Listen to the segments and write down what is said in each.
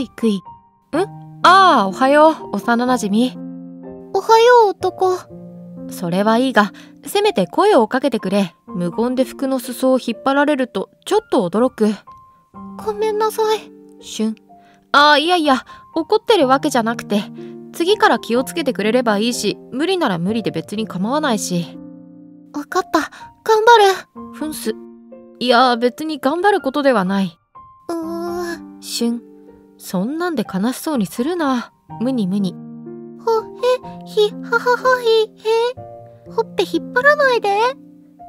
くいくい。んああ、おはよう、幼なじみ。おはよう、男。それはいいが、せめて声をかけてくれ。無言で服の裾を引っ張られると、ちょっと驚く。ごめんなさい。しゅん。ああ、いやいや、怒ってるわけじゃなくて、次から気をつけてくれればいいし、無理なら無理で別に構わないし。わかった。頑張る。ふんす。いや、別に頑張ることではない。うーん。しゅん。そんなんで悲しそうにするな。無に無に。ほ、へ、ひ、はははひ、へ。ほっぺ引っ張らないで。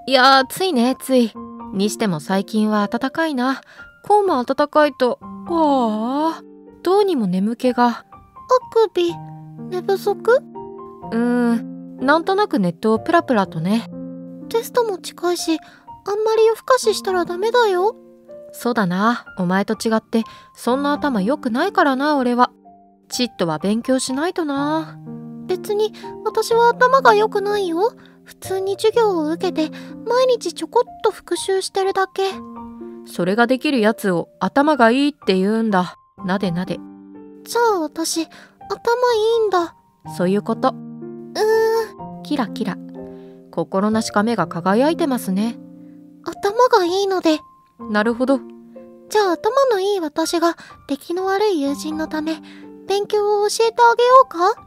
いやついね、つい。にしても最近は暖かいな。こうも暖かいと、わあ、どうにも眠気が。あくび、寝不足？うーん、なんとなくネットをプラプラとね。テストも近いし、あんまり夜更かししたらダメだよ。そうだな。お前と違って、そんな頭良くないからな、俺は。ちっとは勉強しないとな。別に、私は頭が良くないよ。普通に授業を受けて、毎日ちょこっと復習してるだけ。それができるやつを頭がいいって言うんだ。なでなで。じゃあ私、頭いいんだ。そういうこと。うーん。キラキラ。心なしか目が輝いてますね。頭がいいので。なるほど。じゃあ頭のいい私が出来の悪い友人のため勉強を教えてあげようか？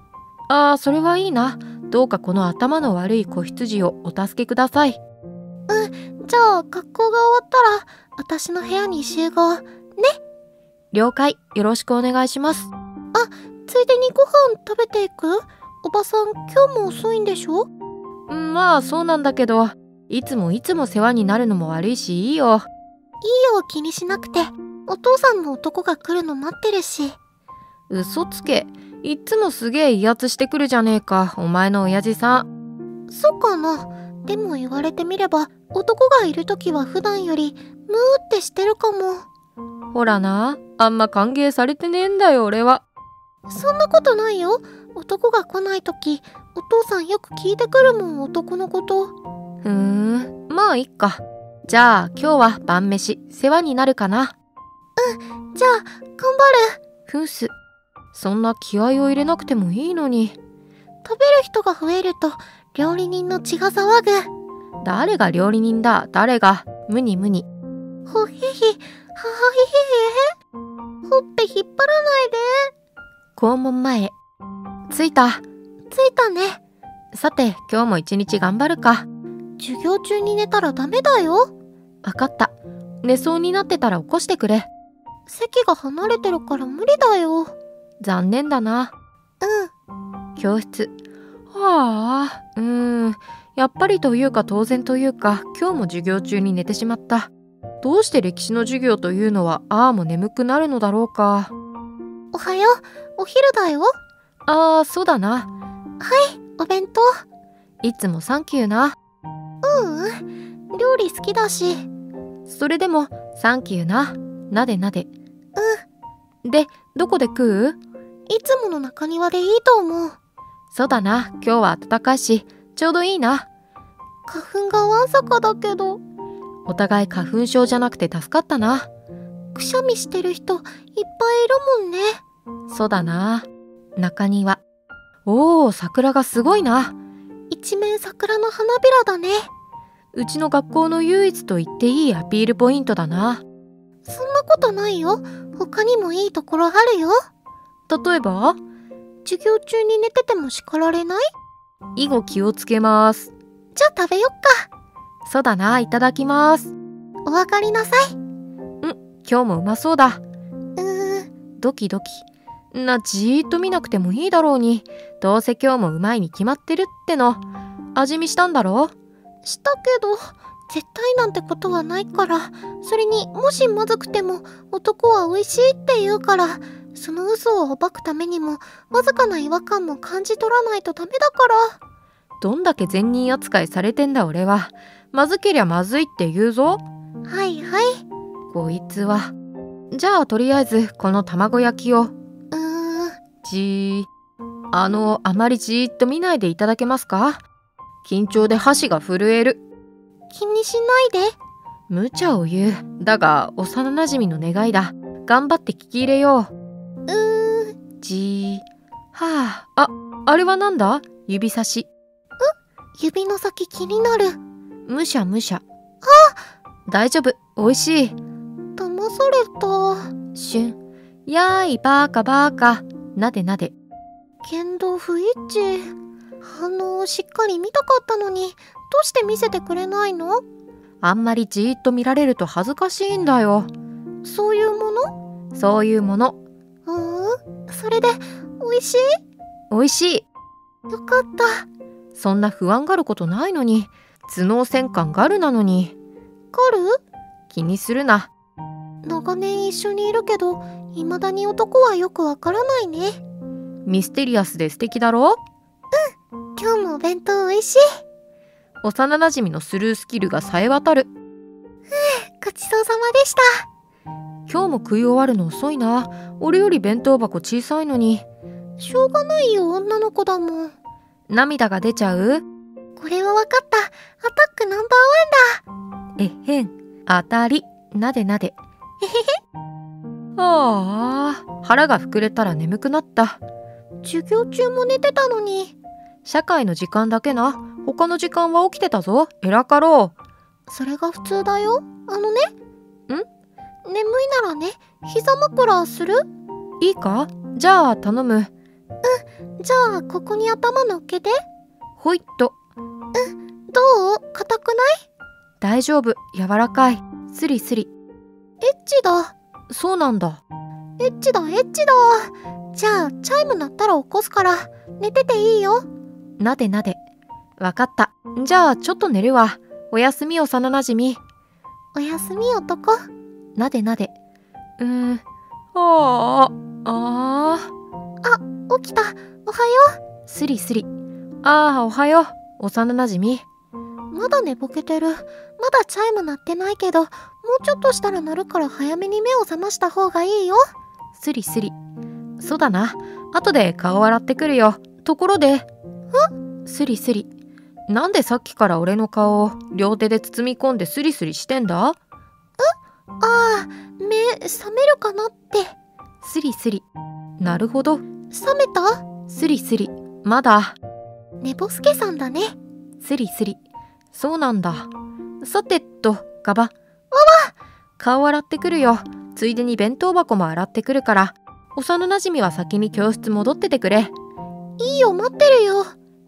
ああ、それはいいな。どうかこの頭の悪い子羊をお助けください。うん、じゃあ学校が終わったら私の部屋に集合。ね？了解。よろしくお願いします。あ、ついでにご飯食べていく？おばさん今日も遅いんでしょ？まあそうなんだけど、いつもいつも世話になるのも悪いしいいよ。いいよ気にしなくてお父さんの男が来るの待ってるし。嘘つけ。いっつもすげえ威圧してくるじゃねえかお前の親父さん。そうかな。でも言われてみれば男がいる時は普段よりムーってしてるかも。ほらなあんま歓迎されてねえんだよ俺は。そんなことないよ。男が来ない時お父さんよく聞いてくるもん男のこと。ふーん。まあいっかじゃあ今日は晩飯世話になるかな？うんじゃあ頑張る。ふんす。そんな気合を入れなくてもいいのに。食べる人が増えると料理人の血が騒ぐ。誰が料理人だ？誰が？無に無に。ほへひははひへほっぺ引っ張らないで。校門前着いた。着いたね。さて今日も一日頑張るか。授業中に寝たらダメだよ。わかった。寝そうになってたら起こしてくれ。席が離れてるから無理だよ。残念だな。うん。教室。はあ、うーん。やっぱりというか当然というか、今日も授業中に寝てしまった。どうして歴史の授業というのはああも眠くなるのだろうか。おはよう。お昼だよ。ああ、そうだな。はい、お弁当。いつもサンキューな。ううん料理好きだしそれでもサンキューな。なでなで。うん。でどこで食う？いつもの中庭でいいと思う。そうだな。今日は暖かいしちょうどいいな。花粉がわんさかだけど。お互い花粉症じゃなくて助かったな。くしゃみしてる人いっぱいいるもんね。そうだな。中庭。おお桜がすごいな。一面桜の花びらだねうちの学校の唯一と言っていいアピールポイントだな。そんなことないよ。他にもいいところあるよ。例えば？授業中に寝てても叱られない？以後気をつけます。じゃあ食べよっか。そうだないただきます。お分かりなさい。ん今日もうまそうだ。うーん。ドキドキ。なじーっと見なくてもいいだろうに。どうせ今日もうまいに決まってるっての。味見したんだろ？したけど絶対なんてことはないからそれにもしまずくても男は美味しいって言うからその嘘を暴くためにもわずかな違和感も感じ取らないとダメだから。どんだけ善人扱いされてんだ俺は。まずけりゃまずいって言うぞ。はいはい。こいつは。じゃあとりあえずこの卵焼きを。じー。あの、あまりじーっと見ないでいただけますか？緊張で箸が震える。気にしないで。無茶を言う。だが、幼なじみの願いだ。頑張って聞き入れよう。じはあああれはなんだ？指差し。指の先気になる。むしゃむしゃ大丈夫。美味しい。騙された。しゅんやーいバーカバーカ。なでなで。剣道不一致反応をしっかり見たかったのにどうして見せてくれないの？あんまりじーっと見られると恥ずかしいんだよ。そういうもの？そういうもの。うーんそれで美味しい？美味しい。よかった。そんな不安がることないのに。頭脳戦艦ガルなのに。ガル？気にするな。長年一緒にいるけど未だに男はよくわからないね。ミステリアスで素敵だろ？今日もお弁当美味しい。幼なじみのスルースキルがさえ渡る。ごちそうさまでした。今日も食い終わるの遅いな。俺より弁当箱小さいのに。しょうがないよ女の子だもん。涙が出ちゃう？これはわかった。アタックナンバえへん。当たり。なでなで。ああ腹が膨れたら眠くなった。ーワン授業中も寝てたのに社会の時間だけな。他の時間は起きてたぞ。偉かろう。それが普通だよ。あのね。ん？眠いならね膝枕する？いいか？じゃあ頼む。じゃあここに頭乗っけて。ほいっと。どう？硬くない？大丈夫。柔らかい。スリスリ。エッチだ。そうなんだ。エッチだエッチだ。じゃあチャイム鳴ったら起こすから。寝てていいよなでなで。わかった。じゃあちょっと寝るわ。おやすみ幼なじみ。おやすみ男？なでなで。うーん。あああー。起きた。おはよスリスリ。ああおはよう。幼なじみ。うまだ寝ぼけてる。まだチャイム鳴ってないけどもうちょっとしたら鳴るから早めに目を覚ました方がいいよ。スリスリ。そうだな。後で顔洗ってくるよ。ところでスリスリ。なんでさっきから俺の顔を両手で包み込んでスリスリしてんだ？ああ目覚めるかなって。スリスリ。なるほど。覚めた？スリスリ。まだ。寝ぼすけさんだね。スリスリ。そうなんだ。さてとガバ。顔洗ってくるよ。ついでに弁当箱も洗ってくるから。幼なじみは先に教室戻っててくれ。いいよ待ってるよ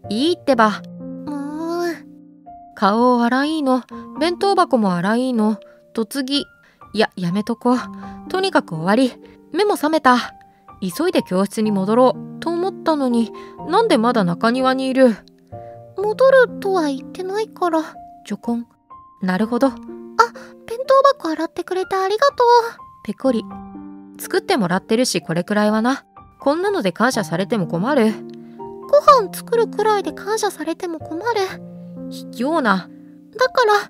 いいってば。もう顔を洗いの。弁当箱も洗いの。と次。いややめとこう。とにかく終わり。目も覚めた。急いで教室に戻ろうと思ったのに。なんでまだ中庭にいる。戻るとは言ってないから。ちょこんなるほど。弁当箱洗ってくれてありがとペコリ。作ってもらってるしこれくらいはな。こんなので感謝されても困る。うご飯作るくらいで感謝されても困る。卑怯な。だから毎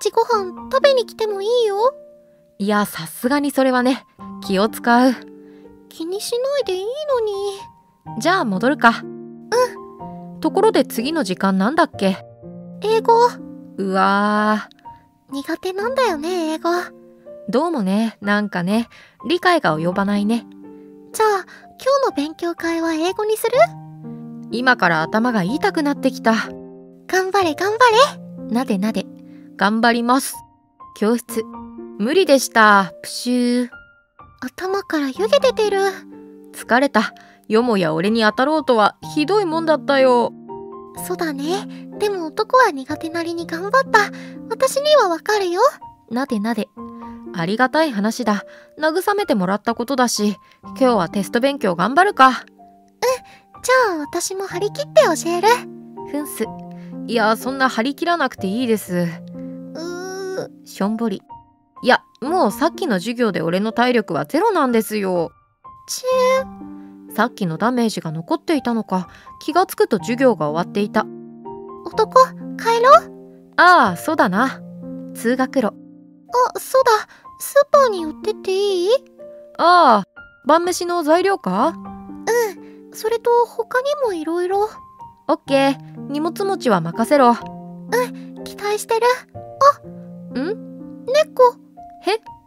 日ご飯食べに来てもいいよ。いやさすがにそれはね気を使う。気にしないでいいのに。じゃあ戻るか。うん。ところで次の時間なんだっけ？英語。うわ苦手なんだよね英語。ーどうもねなんかね理解が及ばないね。じゃあ今日の勉強会は英語にする？今から頭が痛くなってきた。頑張れ頑張れ。なでなで。頑張ります。教室。無理でした。プシュー。頭から湯気出てる。疲れた。よもや俺に当たろうとはひどいもんだったよ。そうだね。でも男は苦手なりに頑張った。私にはわかるよ。なでなで。ありがたい話だ。慰めてもらったことだし今日はテスト勉強頑張るかじゃあ私も張り切って教える。ふんすいやそんな張り切らなくていいです。うーしょんぼり。いやもうさっきの授業で俺の体力はゼロなんですよ。ちさっきのダメージが残っていたのか気がつくと授業が終わっていた。男帰ろう。ああそうだな。通学路。あそうだ。スーパーに寄ってっていい？ああ晩飯の材料か？それと他にもいろいろ？オッケー。荷物持ちは任せろ。期待してる。ん？猫。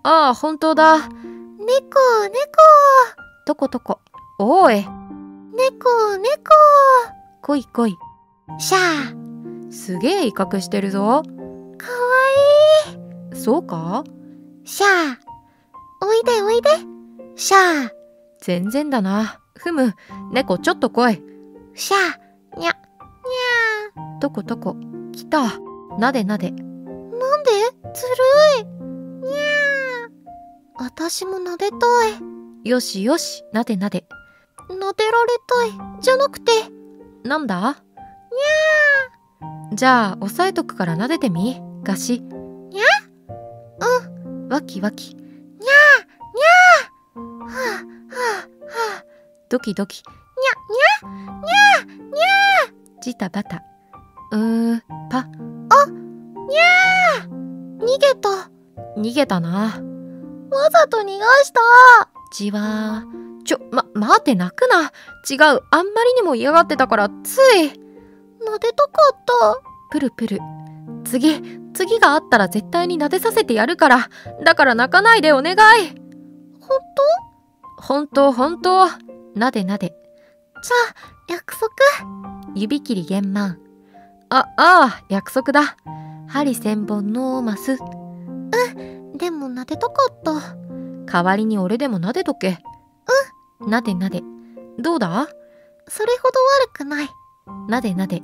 ああ本当だ。猫猫。とことこおい。猫猫。来い来い。シャー。すげえ威嚇してるぞ。かわいそうか？いシャー。おいでおいで。シャー。全然だなふむ。猫ちょっと来い。シャーにゃとことこ来た。なでなで。なんで？ずるい。にゃー。私も撫でたい。よしよしなでなで。撫でられたい。じゃなくて。なんだ？にゃー。じゃあ押さえとくからなでてみ。ガシ。にゃうん。わきわきはあはあはあドキドキ。にゃにゃにゃにゃジタバタ。うーパ逃げた。わ逃げたな。ざと逃がした。じわー。ちょま待って泣くな。違う。あんまりにも嫌がってたからつい。撫でたかった。プルプル。次次があったら絶対に撫でさせてやるから。だから泣かないでお願い。本本当本当なでなで。当じゃあ約束。指切り玄満あああ約束だ。針千本のマスでも撫でたかった。代わりに俺でも撫でとけ。うん。なでなで。どうだ？それほど悪くない。なでなで。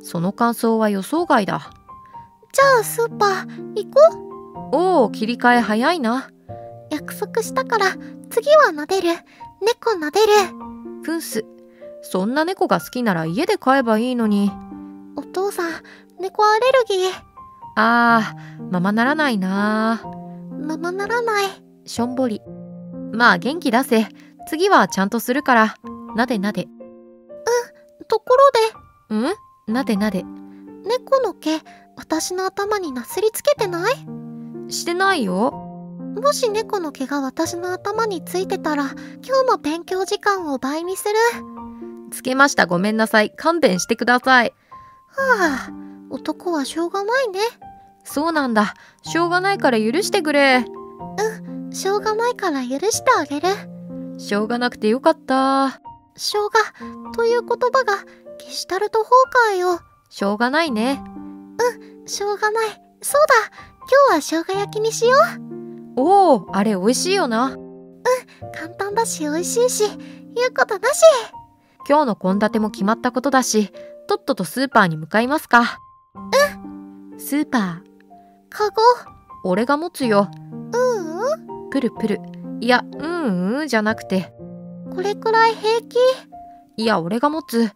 その感想は予想外だ。じゃあスーパー行こおお切り替え早いな。う約束したから次は撫でる猫撫でる。フンスそんな猫が好きなら家で飼えばいいのに。お父さん猫アレルギー。あーままならないな。ままならない。しょんぼり。まあ元気出せ。次はちゃんとするから。なでなで。ところで。うん？なでなで。猫の毛私の頭になすりつけてない？してないよもし猫の毛が私の頭についてたら今日も勉強時間を倍にする。つけました。ごめんなさい。勘弁してください。はあ男はしょうがないね。そうなんだ。しょうがないから許してくれ。しょうがないから許してあげる。しょうがなくてよかった。しょうがという言葉がゲシュタルト崩壊を。しょうがないね。しょうがない。そうだ今日は生姜焼きにしようおおあれ美味しいよな。簡単だし美味しいし言うことなし。今日の献立も決まったことだしとっととスーパーに向かいますか。うん。スーパー。カゴ。俺が持つよ。うんうん。プルプル。いやうんうんじゃなくて。これくらい平気。いや俺が持つ。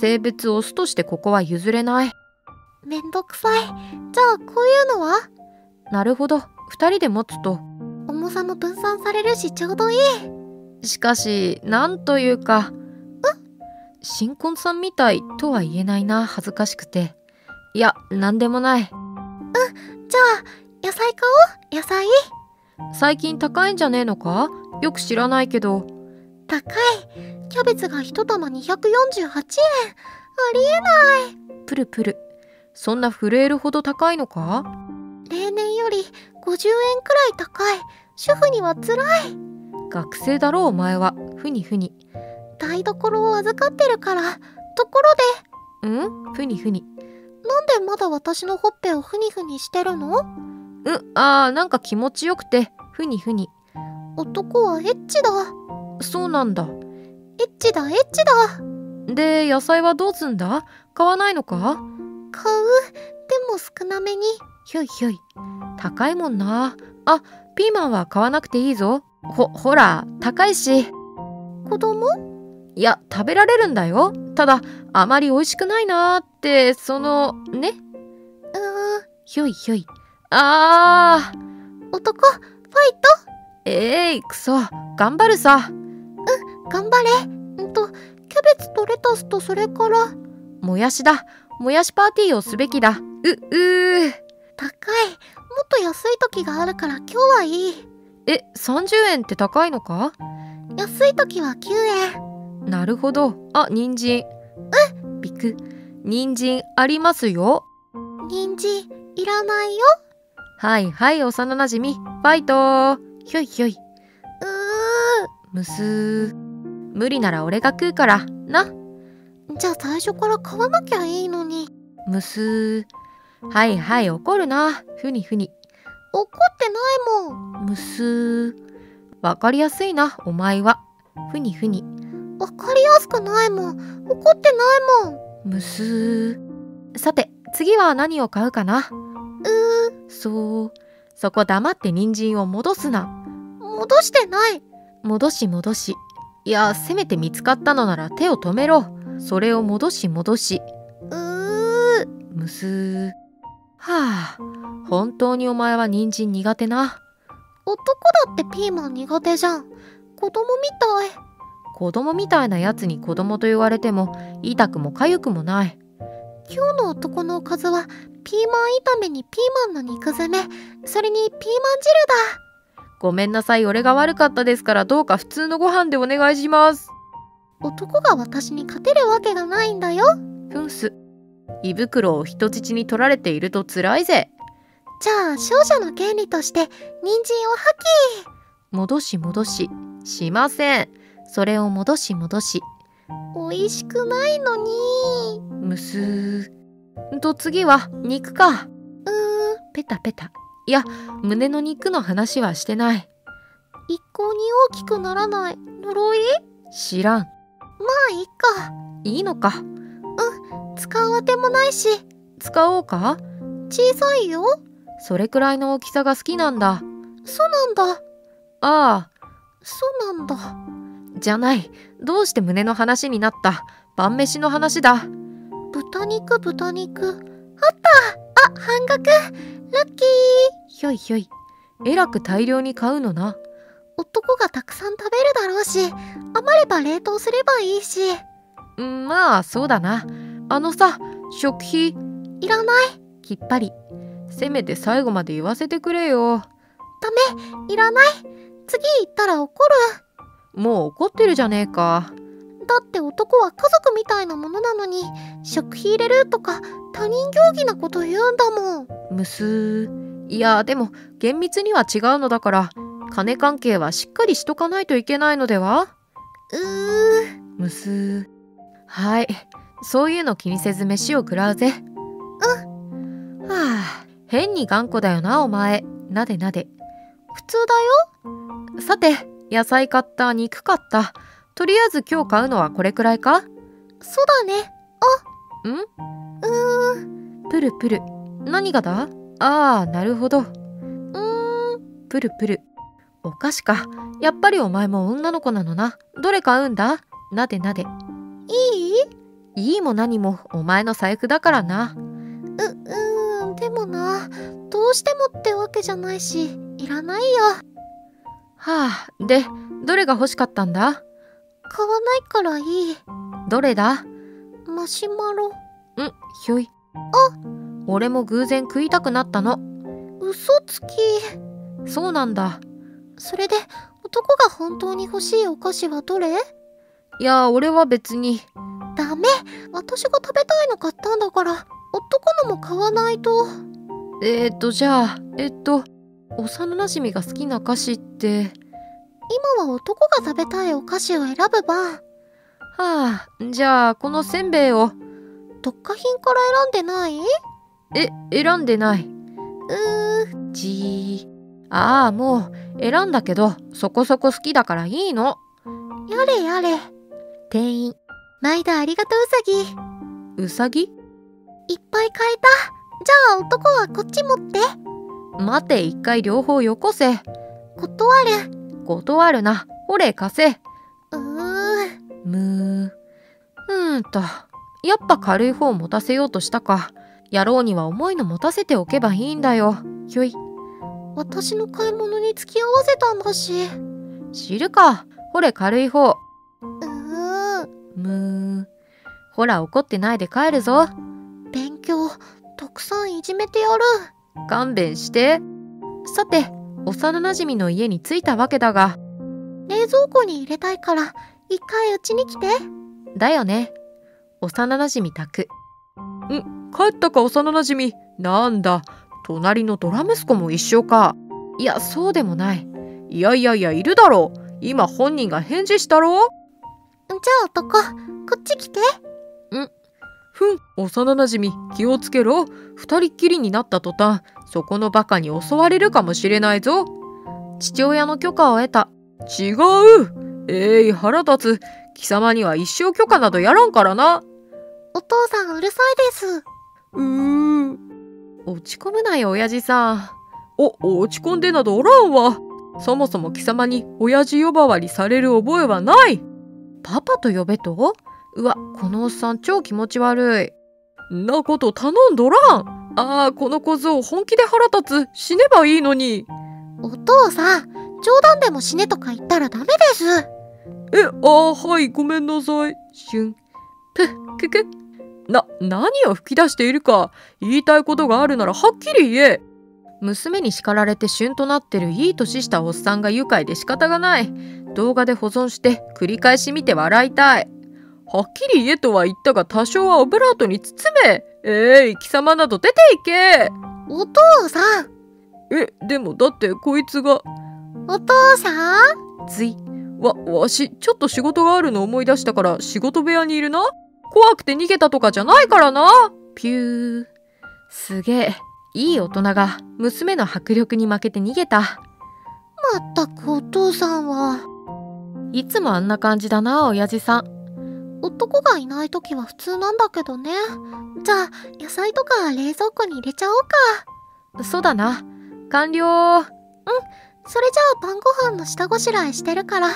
性別オスとしてここは譲れない。めんどくさい。じゃあこういうのは？なるほど二人で持つと。重さも分散されるしちょうどいい。しかしなんというか。新婚さんみたいとは言えないな恥ずかしくて。いやなんでもない。じゃあ野菜買おう？野菜？最近高いんじゃねえのか？よく知らないけど。高い。キャベツが一玉248円。ありえない。プルプル。そんな震えるほど高いのか？例年より50円くらい高い。主婦にはつらい。学生だろうお前は。ふにふに。台所を預かってるから。ところうん？ふにふに。でなんでまだ私のほっぺをふにふにしてるの？うん。あーなんか気持ちよくて。ふにふに。男はエッチだ。そうなんだ。エッチだエッチだ。で野菜はどうすんだ？買わないのか？買う。でも少なめにひょいひょい。高いもんな。あピーマンは買わなくていいぞ。ほほら高いし。子供？いや食べられるんだよ。ただあまり美味しくないなーってそのね？うーん。ひょいひょい。あー。男？ファイえいくそ。頑張るさ。ト頑張れ。んとキャベツとレタスとそれから。もやしだ。もやしパーティーをすべきだ。ううー高い。もっと安い時があるから今日はいい。え30円って高いのか？安い時は9円。なるほど。あ人参。うん。びく人参ありますよ。人参いらないよ。はいはい幼なじみファイトひょいひょい。うー。むすー。無理なら俺が食うから。な。じゃあ最初から買わなきゃいいのに。むすーはいはい怒るな。ふにふに。怒ってないもん。むすー。わかりやすいなお前は。ふにふに。わかりやすくないもん。怒ってないもん。むすー。さて次は何を買うかな？うー。そう。そこ黙って人参を戻すな。戻してない。戻し戻し。いやせめて見つかったのなら手を止めろ。それを戻し戻し。うー。むすーはあ。本当にお前は人参苦手な？男だってピーマン苦手じゃん。子供みたい。子供みたいなやつに子供と言われても痛くも痒くもない。今日の男のおかずはピーマン炒めにピーマンの肉詰め。それにピーマン汁だ。ごめんなさい。俺が悪かったですからどうか普通のご飯でお願いします。男が私に勝てるわけがないんだよ。ふんす胃袋を人質に取られていると辛いぜ。じゃあ少女の権利として人参を破戻し戻し。しません。それを戻し戻し。棄美味しくないのに。むすー。と次は肉か。うーん。ペタペタ。いや胸の肉の話はしてない。一向に大きくならない。呪い？知らん。まあいいか。いいのか使うあてもないし。使おうか？小さいよ。それくらいの大きさが好きなんだ。そうなんだ。ああ。そうなんだ。じゃない。どうして胸の話になった？晩飯の話だ。豚肉豚肉。あった。あ半額。ラッキー。ひょいひょい。えらく大量に買うのな。男がたくさん食べるだろうし余れば冷凍すればいいし。うんまあそうだなあのさ食費いらない？きっぱり。せめて最後まで言わせてくれよ。いらない？次行ったら怒る。もう怒ってるじゃねえか。だって男は家族みたいなものなのに食費入れるとか他人行儀なこと言うんだもん。むすー。いやでも厳密には違うのだから金関係はしっかりしとかないといけないのでは？うー。むすー。はいそういうの気にせず飯を食らうぜ。うん。はあ。変に頑固だよなお前。なでなで。普通だよ。さて野菜買った肉買った。とりあえず今日買うのはこれくらいか？そうだね。ん？うー。んプルプル。何がだ？ああなるほど。うーん。プルプル。お菓子か。やっぱりお前も女の子なのな。どれ買うんだ？なでなで。いい？いいも何もお前の財布だからな。ううーんでもな。どうしてもってわけじゃないしいらないよ。はあでどれが欲しかったんだ？買わないからいい。どれだ？マシュマロ。んひょい。あ！俺も偶然食いたくなったの。嘘つき。そうなんだ。それで男が本当に欲しいお菓子はどれ？いや俺は別にダメ。私が食べたいの買ったんだから。男のも買わないと。えー、っとじゃあえっと幼なじみが好きな菓子って？今は男が食べたいお菓子を選ぶ番はあじゃあこのせんべいを？特価品から選んでない？え選んでない。うー。じー。ああもう選んだけどそこそこ好きだからいいの。やれやれ。店員毎度ありがとううさぎ。うさぎ？いっぱい買えた。じゃあ男はこっち持って。待て一回両方よこせ。断る。断るな。ほれ貸せ。うー。むー。うーんと。やっぱ軽い方持たせようとしたか。野郎には重いの持たせておけばいいんだよ。ひょい。私の買い物に付き合わせたんだし。知るか。ほれ軽い方。うーむー。ほら怒ってないで帰るぞ。勉強たくさんいじめてやる。勘弁して。さて幼なじみの家に着いたわけだが。冷蔵庫に入れたいから一回うちに来て。だよね。幼なじみ宅。ん？帰ったか幼なじみなんだ。隣のドラ息子も一緒か。いやそうでもない。いやいやいやいるだろう。今本人が返事したろあ男こっち来て。ふん幼なじみ気をつけろ。二人っきりになった途端そこのバカに襲われるかもしれないぞ。父親の許可を得た。違う。えい腹立つ。貴様には一生許可などやらんからな。お父さんうるさいです。うー落ち込むなよ親父さん。お落ち込んでなどおらんわ。そもそも貴様に親父呼ばわりされる覚えはないパパと呼べと？うわこのおっさん超気持ち悪い。んなこと頼んどらん。ああこの小僧本気で腹立つ。死ねばいいのに。お父さん冗談でも死ねとか言ったらダメです。えあーはいごめんなさい。しゅんぷっくくな何を吹き出しているか。言いたいことがあるならはっきり言え。娘に叱られて旬となってるいい年したおっさんが愉快で仕方がない動画で保存して繰り返し見て笑いたい。はっきり言えとは言ったが多少はオブラートに包め。えい貴様など出ていけ。お父さん。えでもだってこいつが。お父さん？つい。わわしちょっと仕事があるの思い出したから仕事部屋にいるな。怖くて逃げたとかじゃないからな。ピュー。すげえ。いい大人が娘の迫力に負けて逃げた。まったくお父さんはいつもあんな感じだな親父さん。男がいない時は普通なんだけどね。じゃあ野菜とか冷蔵庫に入れちゃおうか。そうだな。完了。それじゃあ晩ご飯の下ごしらえしてるから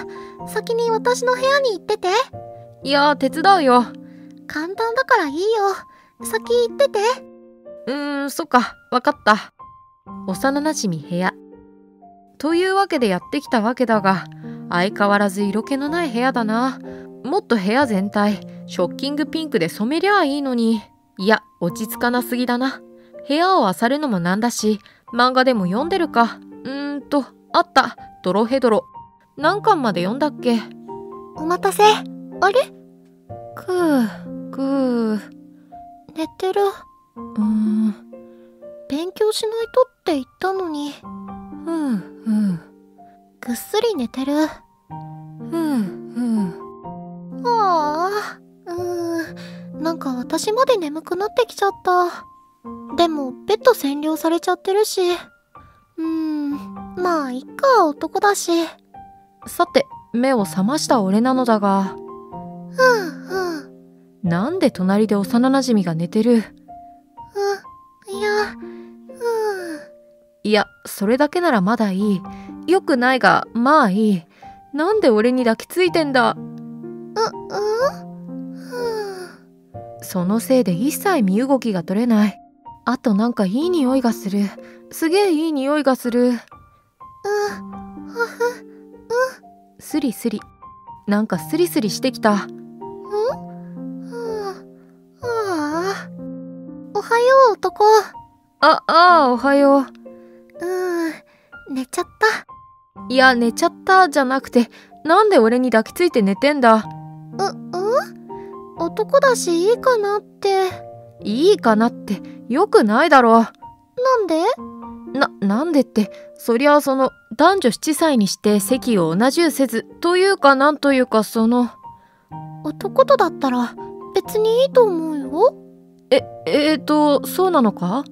先に私の部屋に行ってて。いや手伝うよ。簡単だからいいよ。先行ってて。うーんそっか。わかった。幼なじみ部屋。というわけでやってきたわけだが相変わらず色気のない部屋だな。もっと部屋全体ショッキングピンクで染めりゃいいのに。いや落ち着かなすぎだな。部屋を漁るのもなんだし漫画でも読んでるか。うーんとあった。ドロヘドロ。何巻まで読んだっけ？お待たせ。あれ？くーくー。寝てる。うーん。勉強しないとって言ったのに。うんうんぐっすり寝てる。うんうん。ああうーん。なんか私まで眠くなってきちゃった。でもベッド占領されちゃってるし。うーん。まあいっか男だし。さて目を覚ました俺なのだが。うんうん。うんなんで隣で幼なじみが寝てる？いやうん。いやそれだけならまだいいよくないがまあいい。なんで俺に抱きついてんだ？ううんうんそのせいで一切身動きが取れない。あとなんかいい匂いがする。すげえいい匂いがする。うんはふスリスリ。なんかスリスリしてきた。おはよう男。あああおはよういや寝ちゃったじゃなくてなんで俺に抱きついて寝てんだ？う、う？ん男だしいいかなって。いいかなってよくないだろ。なんで？な、なんでって、そりゃあその、男女七歳にして席を同じゅうせず、というかなんというかその、男とだったら別にいいと思うよ。え、えーと、そうなのか？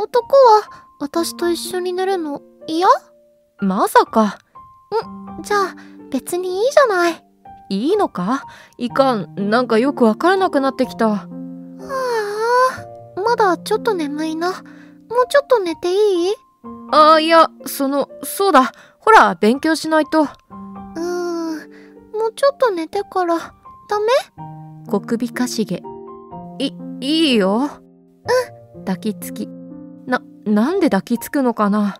男は私と一緒に寝るの嫌？まさか、じゃあ別にいいじゃない。いいのか？いかん、なんかよくわからなくなってきた。ああ、まだちょっと眠いな。もうちょっと寝ていい？ああ、いや、その、そうだ。ほら、勉強しないと。うーん、もうちょっと寝てから。ダメ？小首かしげ。い、いいよ。うん。抱きつき。な、なんで抱きつくのかな？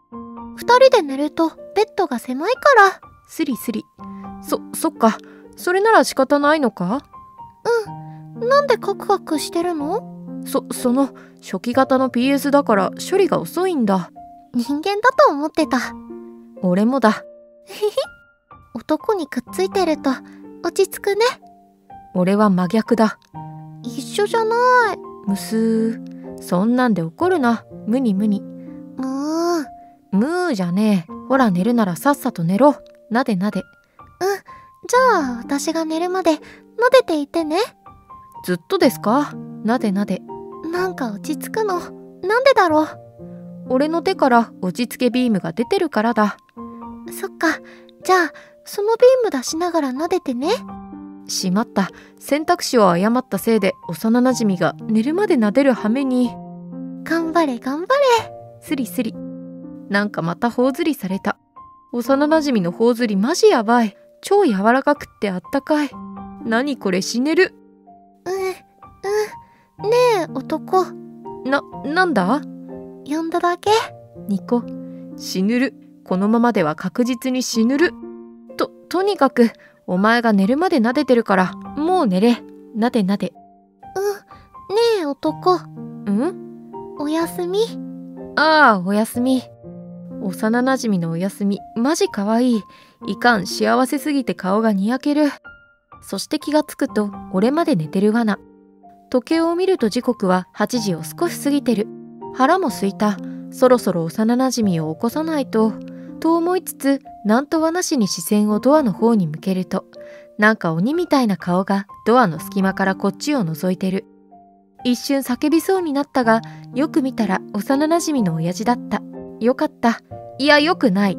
二人で寝るとベッドが狭いから。スリスリ。そ、そっか。それなら仕方ないのか？なんでカクカクしてるの？そ、その、初期型の PS だから処理が遅いんだ。人間だと思ってた。俺もだ。男にくっついてると落ち着くね。俺は真逆だ。一緒じゃない。むすー。そんなんで怒るな。無に無に。もう、むーじゃねえ。ほら寝るならさっさと寝ろ。なでなで。じゃあ私が寝るまで撫でていてね。ずっとですか？なでなで。なんか落ち着くの。なんでだろう？俺の手から落ち着けビームが出てるからだ。そっか。じゃあそのビーム出しながら撫でてね。しまった。選択肢を誤ったせいで幼なじみが寝るまで撫でる羽目に。頑張れ頑張れ。スリスリなんかまた頬ずりされた。幼なじみの頬ずりマジやばい。超柔らかくってあったかい。何これ死ねる。うんうんねえ男。ななんだ？呼んだだけ。ニコ。死ぬる。このままでは確実に死ぬる。ととにかくお前が寝るまで撫でてるからもう寝れ。なでなで。うんねえ男。ん？おやすみ。ああおやすみ幼なじみのおやすみ。マジかわい。いかん。幸せすぎて顔がにやける。そして気がつくと俺まで寝てるわな時計を見ると時刻は8時を少し過ぎてる。腹も空いた。そろそろ幼なじみを起こさないと。と思いつつなんとはなしに視線をドアの方に向けるとなんか鬼みたいな顔がドアの隙間からこっちを覗いてる。一瞬叫びそうになったがよく見たら幼なじみの親父だった。よかった。いやよくない。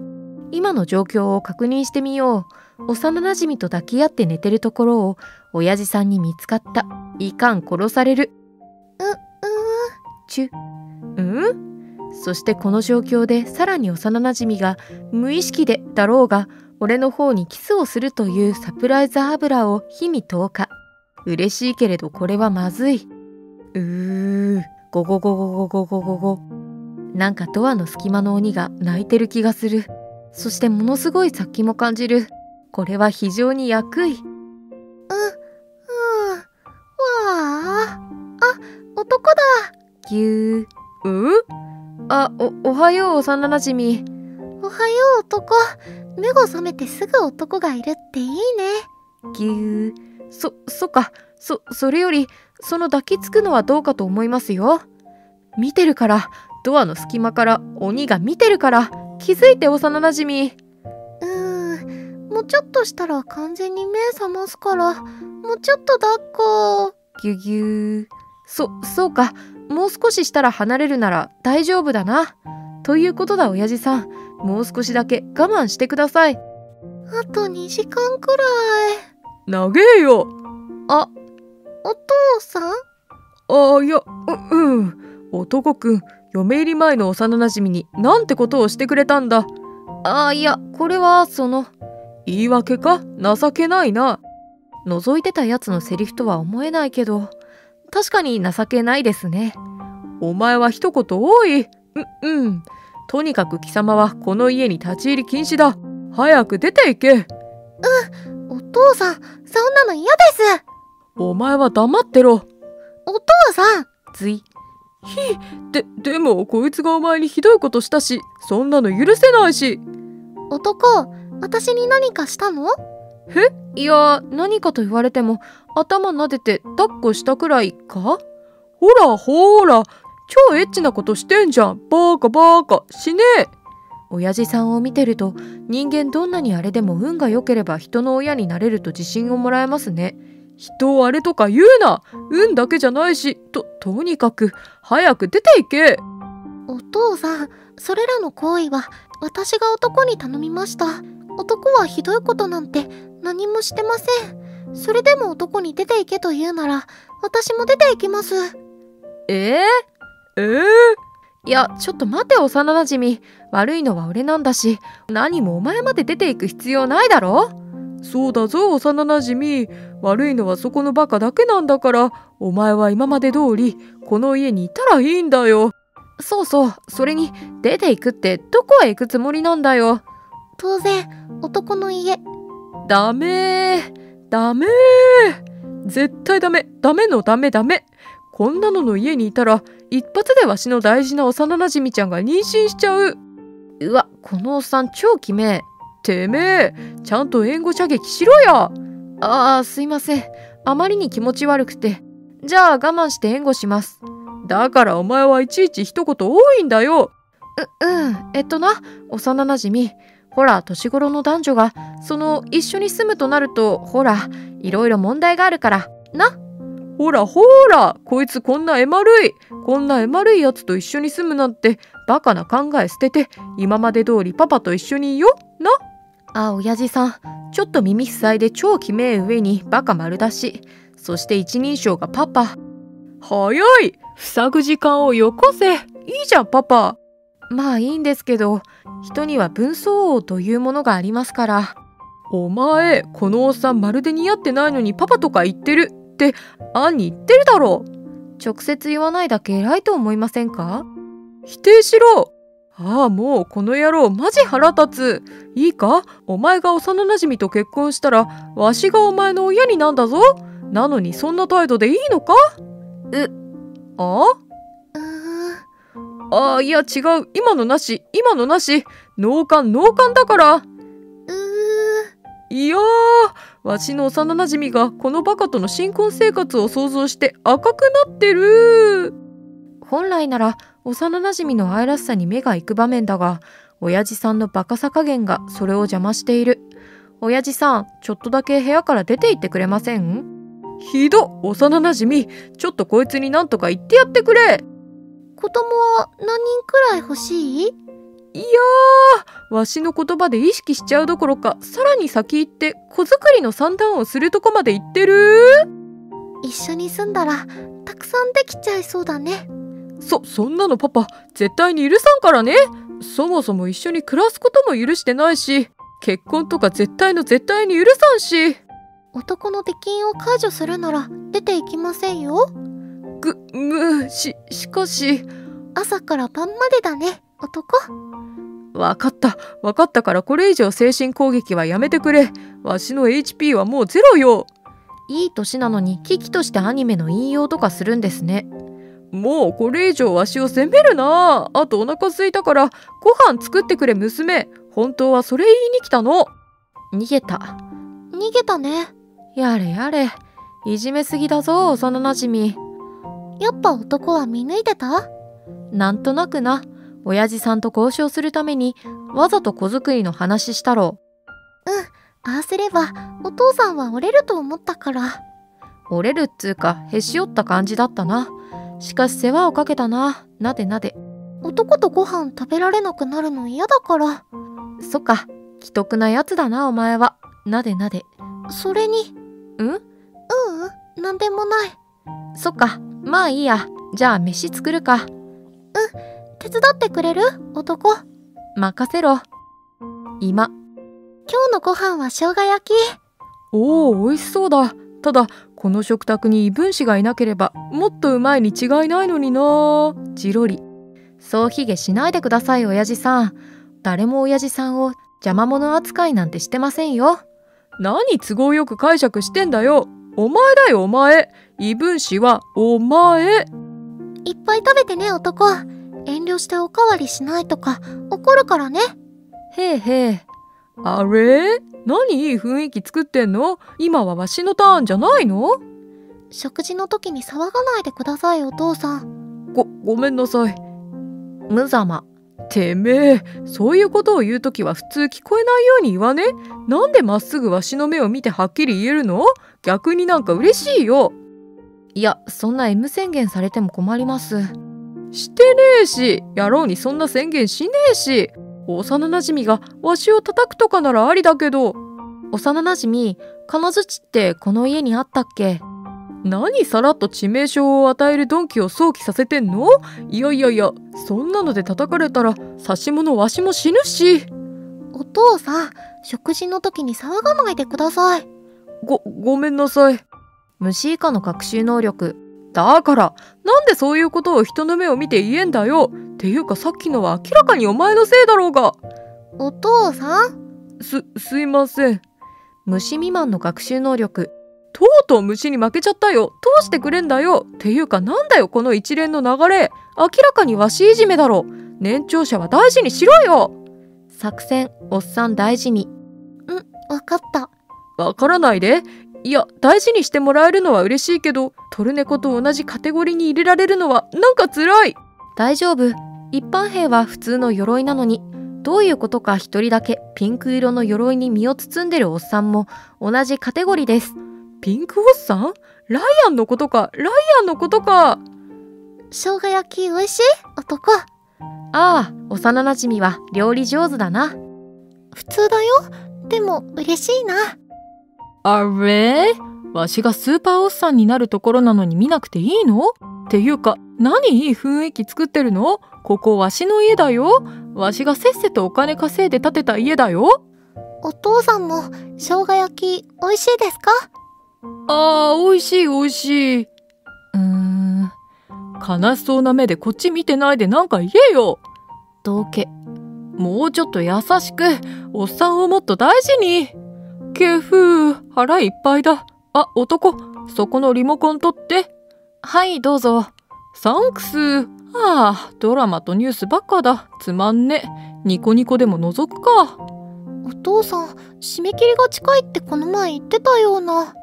今の状況を確認してみよう。幼なじみと抱き合って寝てるところを親父さんに見つかった。いかん殺される。ううちゅうん？そしてこの状況でさらに幼なじみが無意識でだろうが俺の方にキスをするというサプライズ油を日々10日嬉しいけれどこれはまずい。うー。ゴゴゴゴゴゴゴゴゴなんかドアの隙間の鬼が泣いてる気がする。そしてものすごい殺気も感じる。これは非常に役い。うんわああ男だ。ぎゅーう？あおおはよう幼なじみおはよう男。目が覚めてすぐ男がいるっていいね。ぎゅーそそっか。そそれよりその抱きつくのはどうかと思いますよ。見てるからドアの隙間から鬼が見てるから気づいて幼なじみうーんもうちょっとしたら完全に目覚ますからもうちょっと抱っこ。ぎゅぎゅー。そそうか。もう少ししたら離れるなら大丈夫だな。ということだ親父さん。もう少しだけ我慢してください。あと2時間くらい。長えよ。あお父さん？あいやううん。男くん嫁入り前の幼なじみになんてことをしてくれたんだ。あいやこれはその言い訳か？情けないな。覗いてたやつのセリフとは思えないけど確かに情けないですね。お前は一言多い。ううん。とにかく貴様はこの家に立ち入り禁止だ。早く出て行け。お父さんそんなの嫌です。お前は黙ってろ。お父さんついひ ででもこいつがお前にひどいことしたしそんなの許せないし。男私に何かしたの？いや何かと言われても頭撫でて抱っこしたくらいか？ほらほら超エッチなことしてんじゃん。バーカバーカしね。え親父さんを見てると人間どんなにあれでも運が良ければ人の親になれると自信をもらえますね人をあれとか言うな。運だけじゃないし。ととにかく早く出ていけ。お父さんそれらの行為は私が男に頼みました。男はひどいことなんて何もしてません。それでも男に出て行けと言うなら私も出て行きます。えー、えー、いやちょっと待て幼なじみ悪いのは俺なんだし何もお前まで出ていく必要ないだろ？そうだぞ幼なじみ悪いのはそこのバカだけなんだからお前は今まで通りこの家にいたらいいんだよ。そうそうそれに出ていくってどこへ行くつもりなんだよ。当然男の家。ダメーダメー。絶対ダメダメのダメダメ。こんなのの家にいたら一発でわしの大事な幼なじみちゃんが妊娠しちゃう。うわこのおっさん超キメてめえちゃんと援護射撃しろやあーすいません。あまりに気持ち悪くて。じゃあ我慢して援護します。だからお前はいちいち一言多いんだよ。ううん。えっとな幼なじみ。ほら年頃の男女がその一緒に住むとなるとほらいろいろ問題があるから。な。ほらほらこいつこんなえ丸いこんなえ丸いやつと一緒に住むなんてバカな考え捨てて今まで通りパパと一緒にいよ。なあ親父さん。ちょっと耳塞いで超きめえ上にバカ丸だし。そして一人称がパパ。早い。塞ぐ時間をよこせ。いいじゃんパパ。まあいいんですけど人には分相応というものがありますから。お前このおっさんまるで似合ってないのにパパとか言ってる。ってアンに言ってるだろ。直接言わないだけ偉いと思いませんか？否定しろああもうこの野郎マジ腹立つ。いいか？お前が幼なじみと結婚したらわしがお前の親になんだぞ？なのにそんな態度でいいのか？うあああいや違う。今のなし。今のなし。脳幹脳幹だから。うーいやー。わしの幼なじみがこのバカとの新婚生活を想像して赤くなってる。本来なら幼なじみの愛らしさに目が行く場面だが親父さんのバカさ加減がそれを邪魔している。親父さんちょっとだけ部屋から出て行ってくれません？ひど幼なじみ。ちょっとこいつになんとか言ってやってくれ。子供は何人くらい欲しい？いやーわしの言葉で意識しちゃうどころかさらに先行って子作りの算段をするとこまで行ってる。一緒に住んだらたくさんできちゃいそうだねそそんなのパパ絶対に許さんからね。そもそも一緒に暮らすことも許してないし結婚とか絶対の絶対に許さんし。男の出禁を解除するなら出ていきませんよ。ぐむししかし。朝から晩までだね男。わかった。わかったからこれ以上精神攻撃はやめてくれ。わしの HP はもうゼロよ。いい年なのに危機としてアニメの引用とかするんですねもうこれ以上わしを責めるな。あとお腹空いたからご飯作ってくれ娘。本当はそれ言いに来たの。逃げた。逃げたね。やれやれ。いじめすぎだぞ幼なじみ。やっぱ男は見抜いてた？なんとなくな。親父さんと交渉するためにわざと子作りの話したろ。ああすればお父さんは折れると思ったから。折れるっつうかへし折った感じだったなしかし世話をかけたな。なでなで。男とご飯食べられなくなるの嫌だから。そっか。既得なやつだなお前は。なでなで。それに。うん？ううんなんでもない。そっか。まあいいや。じゃあ飯作るか。手伝ってくれる？男。今任せろ。今。日のご飯は生姜焼き。おお美味しそうだ。ただこの食卓に異分子がいなければもっとうまいに違いないのにな。ジロリそう卑下しないでください親父さん。誰も親父さんを邪魔者扱いなんてしてませんよ。何都合よく解釈してんだよ。お前だよお前。異分子はお前。いっぱい食べてね男。遠慮しておかわりしないとか怒るからね。へえへえあれ？何いい雰囲気作ってんの？今はわしのターンじゃないの？食事の時に騒がないでくださいお父さん。ごごめんなさい。無様。てめえ。そういうことを言うときは普通聞こえないように言わね。なんでまっすぐわしの目を見てはっきり言えるの？逆になんか嬉しいよ。いやそんな M 宣言されても困ります。してねえし野郎にそんな宣言しねえし幼なじみがわしを叩くとかならありだけど。幼なじみ金槌ってこの家にあったっけ？何さらっと致命傷を与えるドンキを想起させてんの？いやいやいやそんなので叩かれたら差し物わしも死ぬし。お父さん食事の時に騒がないでください。ごごめんなさい。虫以下の学習能力。だからなんでそういうことを人の目を見て言えんだよ。っていうかさっきのは明らかにお前のせいだろうが。お父さん？すすいません。虫未満の学習能力。とうとう虫に負けちゃったよ。どうしてくれんだよ。っていうかなんだよこの一連の流れ。明らかにわしいじめだろ。年長者は大事にしろよ。作戦おっさん大事に。わかった。わからないでいや大事にしてもらえるのは嬉しいけどトルネコと同じカテゴリーに入れられるのはなんか辛い大丈夫一般兵は普通の鎧なのにどういうことか一人だけピンク色の鎧に身を包んでるおっさんも同じカテゴリーです。ピンクおっさん？ライアンのことかライアンのことか生姜焼き美味しい？男。ああ、幼なじみは料理上手だな。普通だよ。でも嬉しいな。あれ？わしがスーパーおっさんになるところなのに見なくていいの？っていうか何いい雰囲気作ってるの？ここわしの家だよ。わしがせっせとお金稼いで建てた家だよ。お父さんも生姜焼き美味しいですか？あー美味しい美味しい。うーん。悲しそうな目でこっち見てないでなんか言えよ。どうけ。もうちょっと優しくおっさんをもっと大事にけふう腹いっぱいだあ男そこのリモコン取ってはいどうぞサンクスああドラマとニュースばっかだつまんねニコニコでも覗くかお父さん、締め切りが近いってこの前言ってたような。あ、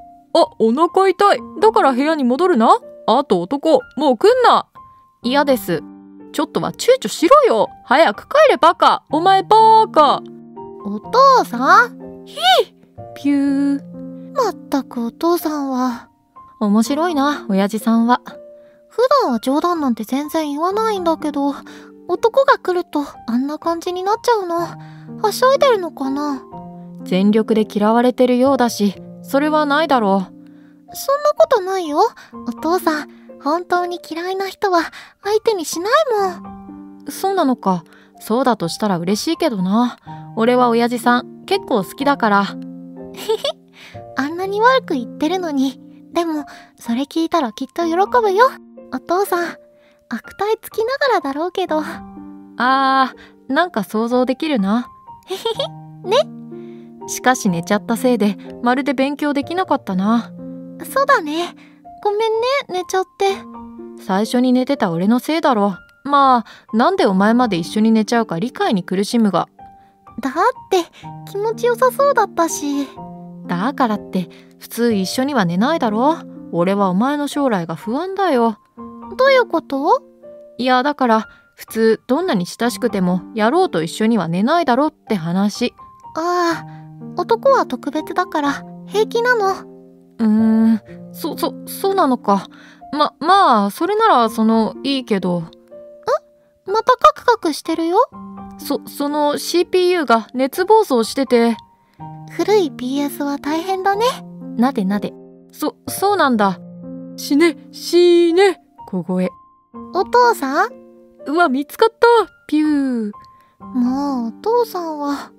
お腹痛い。だから部屋に戻るな。あと男、もう来んな。嫌です。ちょっとは躊躇しろよ。早く帰れバカ。お前バーカ。お父さん？ピュー。まったくお父さんは。面白いな、親父さんは。普段は冗談なんて全然言わないんだけど、男が来るとあんな感じになっちゃうの。はしゃいでるのかな？全力で嫌われてるようだし、それはないだろう。そんなことないよ。お父さん、本当に嫌いな人は相手にしないもん。そうなのか。そうだとしたら嬉しいけどな。俺は親父さん、結構好きだから。あんなに悪く言ってるのに。でも、それ聞いたらきっと喜ぶよ。お父さん、悪態つきながらだろうけど。あー、なんか想像できるな。へへへ。ね。しかし寝ちゃったせいで、まるで勉強できなかったな。そうだね。ごめんね、寝ちゃって。最初に寝てた俺のせいだろ。まあ、なんでお前まで一緒に寝ちゃうか理解に苦しむが。だって、気持ちよさそうだったし。だからって、普通一緒には寝ないだろ？俺はお前の将来が不安だよ。どういうこと？いや、だから、普通どんなに親しくても野郎と一緒には寝ないだろって話。ああ、男は特別だから平気なの。うーん、そ、そ、そうなのか。ま、まあ、それなら、その、いいけど。んまたカクカクしてるよ。そ、その CPU が熱暴走してて。古い PS は大変だね。なでなで。そ、そうなんだ。死ね、死ね。小声。お父さん？うわ、見つかったピュー。もうお父さんは。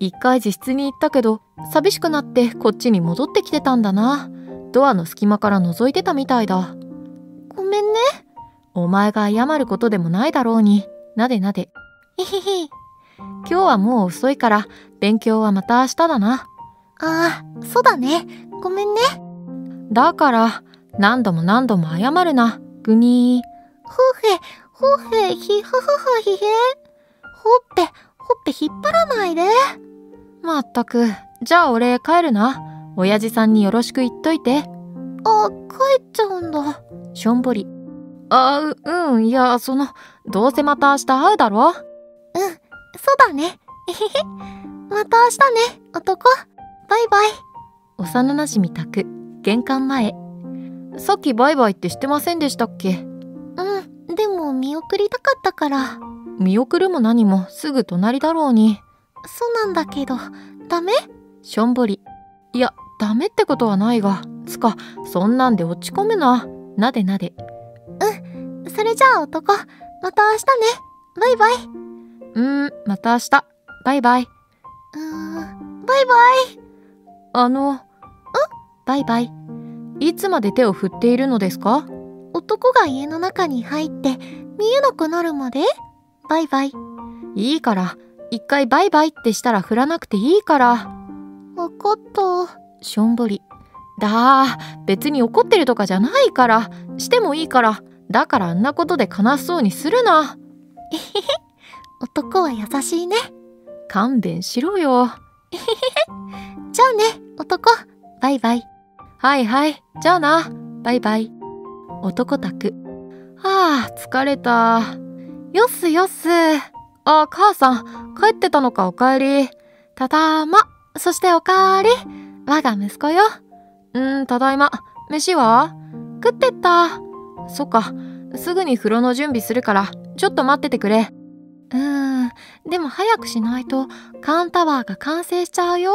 一回自室に行ったけど、寂しくなってこっちに戻ってきてたんだな。ドアの隙間から覗いてたみたいだ。ごめんね。お前が謝ることでもないだろうに。なでなで。ひひひ。今日はもう遅いから、勉強はまた明日だな。ああ、そうだね。ごめんね。だから、何度も何度も謝るな。ぐにー。ほへ、ほへ、ひはははひへ。ほっぺ、ほっぺ引っ張らないで。まったく。じゃあ俺帰るな。親父さんによろしく言っといて。あ、帰っちゃうんだ。しょんぼり。あ、う、うん、いや、その、どうせまた明日会うだろ？うん、そうだね。えへへ。また明日ね、男。バイバイ。幼なじみ宅、玄関前。さっきバイバイってしてませんでしたっけ？うん、でも見送りたかったから。見送るも何もすぐ隣だろうに。そうなんだけど、ダメ？しょんぼり。いや、ダメってことはないが。つか、そんなんで落ち込むな。なでなで。それじゃあ男、また明日ね。バイバイ。うーん、また明日。バイバイ。うーん、バイバイ。あの、ん？バイバイ。いつまで手を振っているのですか？男が家の中に入って見えなくなるまで？バイバイ。いいから。一回バイバイってしたら振らなくていいから。わかった。しょんぼり。だー、別に怒ってるとかじゃないから。してもいいから。だからあんなことで悲しそうにするな。えへへ。男は優しいね。勘弁しろよ。じゃあね、男。バイバイ。はいはい。じゃあな。バイバイ。男宅。はあ、疲れた。よっすよっす。あ、母さん、帰ってたのかおかえり。ただいま。そしておかえり。我が息子よ。うん、ただいま。飯は？食ってった。そっか。すぐに風呂の準備するから、ちょっと待っててくれ。うーん。でも早くしないと、カーンタワーが完成しちゃうよ。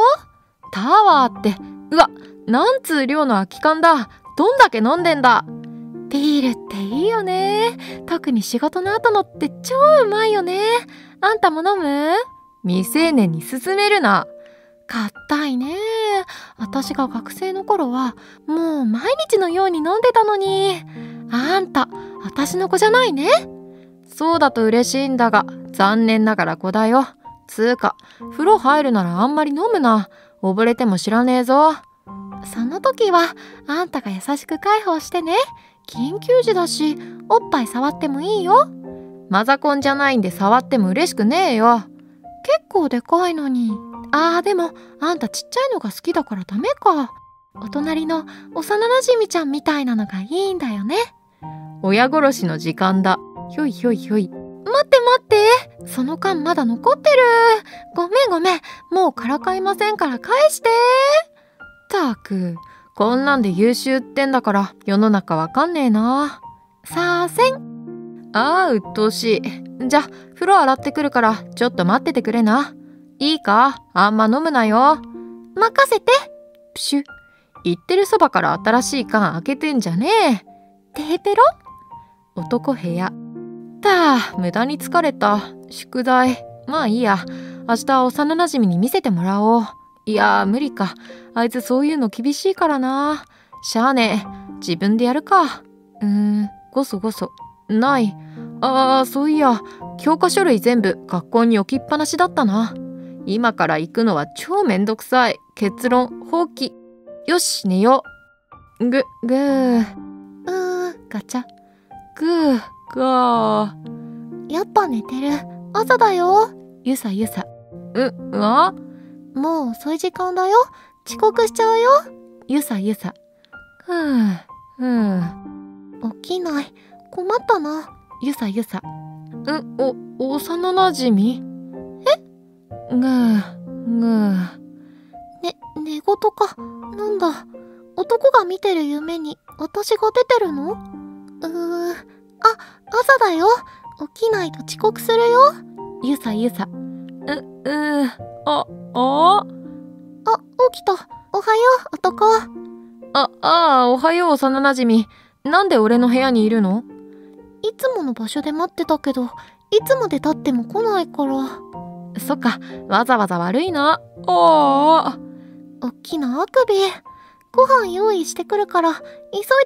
タワーって、うわ、なんつう量の空き缶だ。どんだけ飲んでんだ。ビールっていいよね。特に仕事の後のって超うまいよね。あんたも飲む？未成年に勧めるな。かったいね。私が学生の頃はもう毎日のように飲んでたのに。あんた、私の子じゃないね。そうだと嬉しいんだが、残念ながら子だよ。つうか、風呂入るならあんまり飲むな。溺れても知らねえぞ。その時は、あんたが優しく介抱してね。緊急時だし、おっぱい触ってもいいよ。マザコンじゃないんで触っても嬉しくねえよ。結構でかいのに。あーでも、あんたちっちゃいのが好きだからダメか。お隣の幼なじみちゃんみたいなのがいいんだよね。親殺しの時間だ。ひょいひょいひょい。待って待ってその間まだ残ってるごめんごめんもうからかいませんから返してたく、こんなんで優秀ってんだから世の中わかんねえな。さあせん。ああ、鬱陶しい。じゃ、風呂洗ってくるからちょっと待っててくれな。いいか？あんま飲むなよ。任せて。プシュ。言ってるそばから新しい缶開けてんじゃねえ。テーペロ？男部屋。たあ、無駄に疲れた。宿題。まあいいや。明日幼なじみに見せてもらおう。いや無理か。あいつそういうの厳しいからな。しゃあねえ。自分でやるか。うーん、ごそごそ。ない。ああ、そういや。教科書類全部学校に置きっぱなしだったな。今から行くのは超めんどくさい。結論、放棄。よし、寝よう。ぐ、ぐー。うー、ガチャ。ぐー、がー。やっぱ寝てる。朝だよ。ゆさゆさ。う、うわ？もう遅い時間だよ。遅刻しちゃうよ。ゆさゆさ。ふぅ、ふぅ。起きない。困ったな。ゆさゆさ。ん、お、幼なじみえ？ぐー、ぐー。ね、寝言か。なんだ？男が見てる夢に私が出てるの？うー。あ、朝だよ。起きないと遅刻するよ。ゆさゆさ。う、うー、あ、あ？あ、起きた。おはよう、男。あ、ああ、おはよう、幼なじみ。なんで俺の部屋にいるの？いつもの場所で待ってたけど、いつまで経っても来ないから。そっか、わざわざ悪いな。ああ。おっきなあくび。ご飯用意してくるから、急い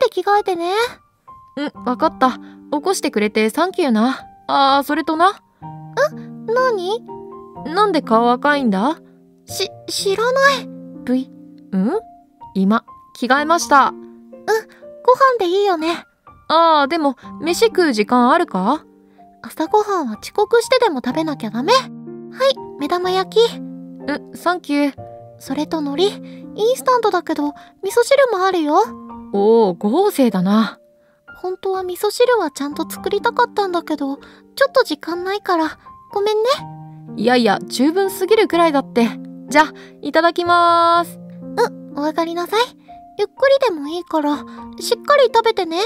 で着替えてね。ん、わかった。起こしてくれてサンキューな。ああ、それとな。ん何？なんで顔赤いんだ？し、知らない。ぷい。ん？今、着替えました。うん、ご飯でいいよね。ああ、でも、飯食う時間あるか？朝ごはんは遅刻してでも食べなきゃダメ？はい、目玉焼き。うん、サンキュー。それと海苔、インスタントだけど、味噌汁もあるよ。おお、豪勢だな。本当は味噌汁はちゃんと作りたかったんだけど、ちょっと時間ないから、ごめんね。いやいや、十分すぎるくらいだって。じゃ、いただきまーす。うん、お上がりなさい。ゆっくりでもいいから、しっかり食べてね。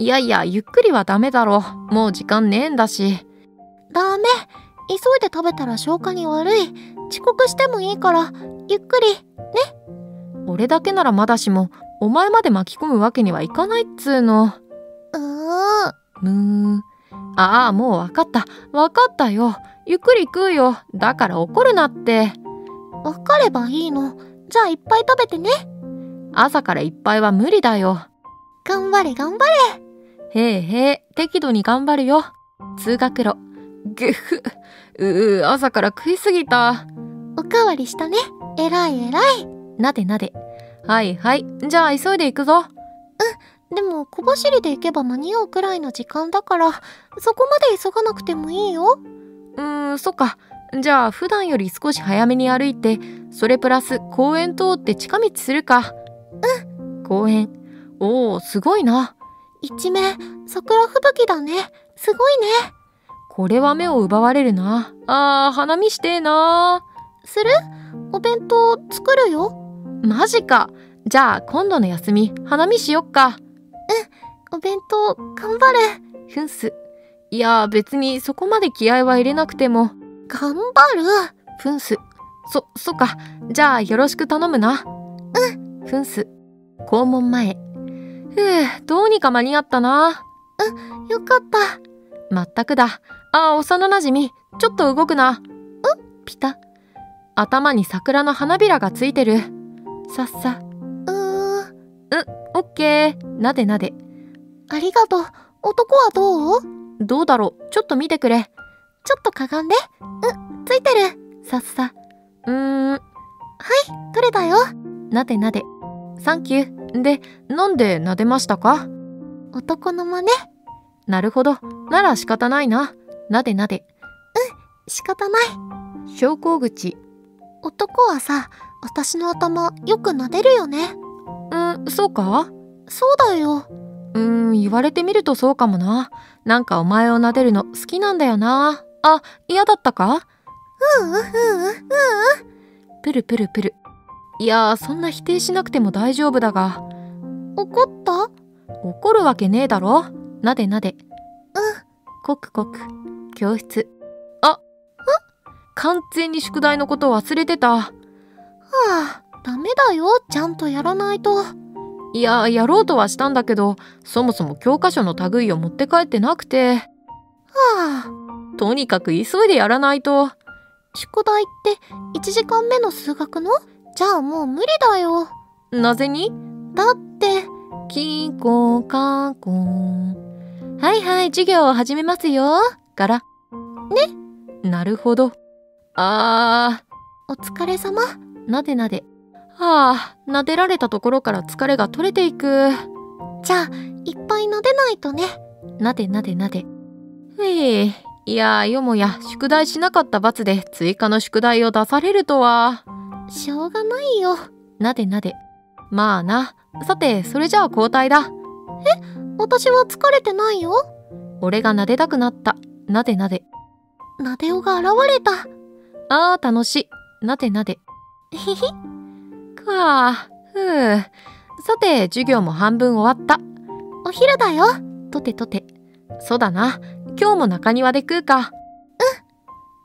いやいや、ゆっくりはダメだろ。もう時間ねえんだし。ダメ。急いで食べたら消化に悪い。遅刻してもいいから、ゆっくり、ね。俺だけならまだしも、お前まで巻き込むわけにはいかないっつーの。うー。むーん。ああ、もうわかった。わかったよ。ゆっくり食うよ。だから怒るなって。わかればいいの。じゃあいっぱい食べてね。朝からいっぱいは無理だよ。頑張れ頑張れ。へえへえ、適度に頑張るよ。通学路。ぐふ。うう、朝から食いすぎた。おかわりしたね。えらいえらい。なでなで。はいはい。じゃあ急いで行くぞ。うん。でも小走りで行けば間に合うくらいの時間だから、そこまで急がなくてもいいよ。うーん、そっか。じゃあ普段より少し早めに歩いて、それプラス公園通って近道するか。うん。公園。おお、すごいな。一面、桜吹雪だね。すごいね。これは目を奪われるな。あー花見してえな。する？お弁当作るよ。マジか。じゃあ今度の休み花見しよっか。お弁当頑張るふんす。いや別にそこまで気合は入れなくても。頑張る？ふんす。そそっか。じゃあよろしく頼むな。うん。ふんす。校門前ふうどうにか間に合ったな。よかった。まったくだ。あ幼なじみちょっと動くな。うんピタ。頭に桜の花びらがついてる。さっさ。うーん。オッケー。なでなで。ありがとう。男はどう？どうだろう。ちょっと見てくれ。ちょっとかがんで。うんついてる。さっさ。うーん取れたよ。なでなで。サンキューでなんで撫でましたか？男の真似？なるほど。なら仕方ないな。なでなで。仕方ない。昇降口。男はさ私の頭よく撫でるよね。うんそうか？そうだよ。うーん言われてみるとそうかもな。なんかお前を撫でるの好きなんだよな。あ嫌だったか？うんうんうんうん。プルプルプルいやーそんな否定しなくても大丈夫だが。怒った？怒るわけねえだろ。なでなで。コクコク教室。あ完全に宿題のこと忘れてた。はあダメだよ。ちゃんとやらないと。いややろうとはしたんだけどそもそも教科書の類を持って帰ってなくて。はあ。とにかく急いでやらないと。宿題って1時間目の数学の？じゃあもう無理だよ。なぜに？だってキンコンカンコンはいはい授業を始めますよ。から。ね。なるほど。あお疲れ様。ーなでなで。はあ撫でられたところから疲れが取れていく。じゃあいっぱい撫でないとね。なでなでなで。ふいいやよもや宿題しなかった罰で追加の宿題を出されるとはしょうがないよ。なでなで。まあな。さてそれじゃあ交代だ。私は疲れてないよ。俺が撫でたくなった。なでなで。なでおが現れた。あー楽しい。なでなで。ひひ。かあふう。さて授業も半分終わった。お昼だよ。とてとて。そうだな。今日も中庭で食うか。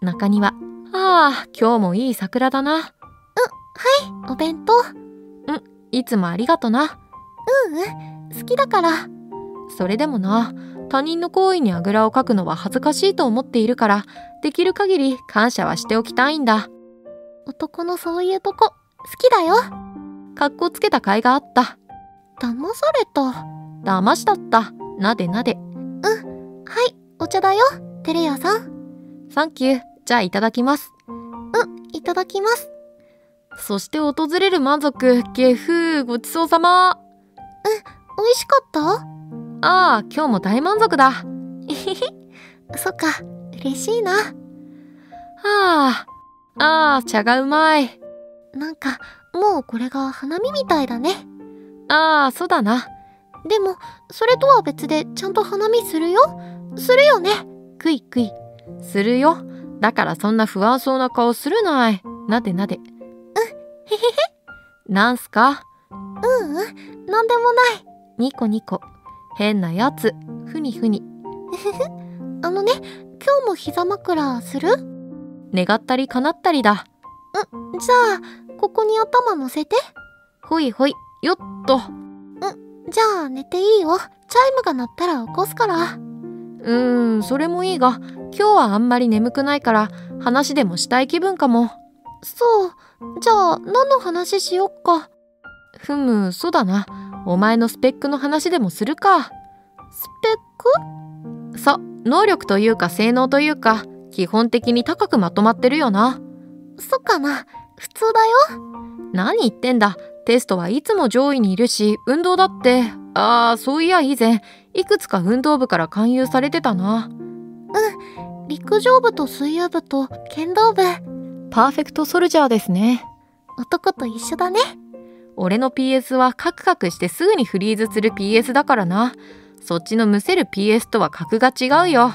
うん。中庭。ああ今日もいい桜だなお弁当。いつもありがとな。うんうん好きだから。それでもな他人の行為にあぐらをかくのは恥ずかしいと思っているからできる限り感謝はしておきたいんだ。男のそういうとこ好きだよ。かっこつけた甲斐があった。騙された。騙しだった。なでなで。はいお茶だよテレヤさん。サンキューじゃあいただきます。いただきますそして訪れる満足。ゲフごちそうさま。美味しかった？ああ今日も大満足だ。はそっか嬉しいな。あああ茶がうまい。なんかもうこれが花見みたいだね。ああそうだな。でもそれとは別でちゃんと花見するよ？するよね。くいくい。するよ。だからそんな不安そうな顔するない。なでなで。うんへへへなんすか？うんうん。なんでもない。ニコニコ。変なやつ。ふにふに。あのね今日も膝枕する？願ったり叶ったりだ。じゃあここに頭乗せて。ほいほい。よっと。じゃあ寝ていいよ。チャイムが鳴ったら起こすから。うーんそれもいいが今日はあんまり眠くないから話でもしたい気分かも。そうじゃあ何の話しよっか。ふむそうだな。お前のスペックの話でもするか。スペック？そう能力というか性能というか基本的に高くまとまってるよな。そっかな。普通だよ。何言ってんだ。テストはいつも上位にいるし運動だって。ああそういや以前いくつか運動部から勧誘されてたな。陸上部と水泳部と剣道部パーフェクトソルジャーですね男と一緒だね俺の PS はカクカクしてすぐにフリーズする PS だからなそっちのむせる PS とは格が違うよ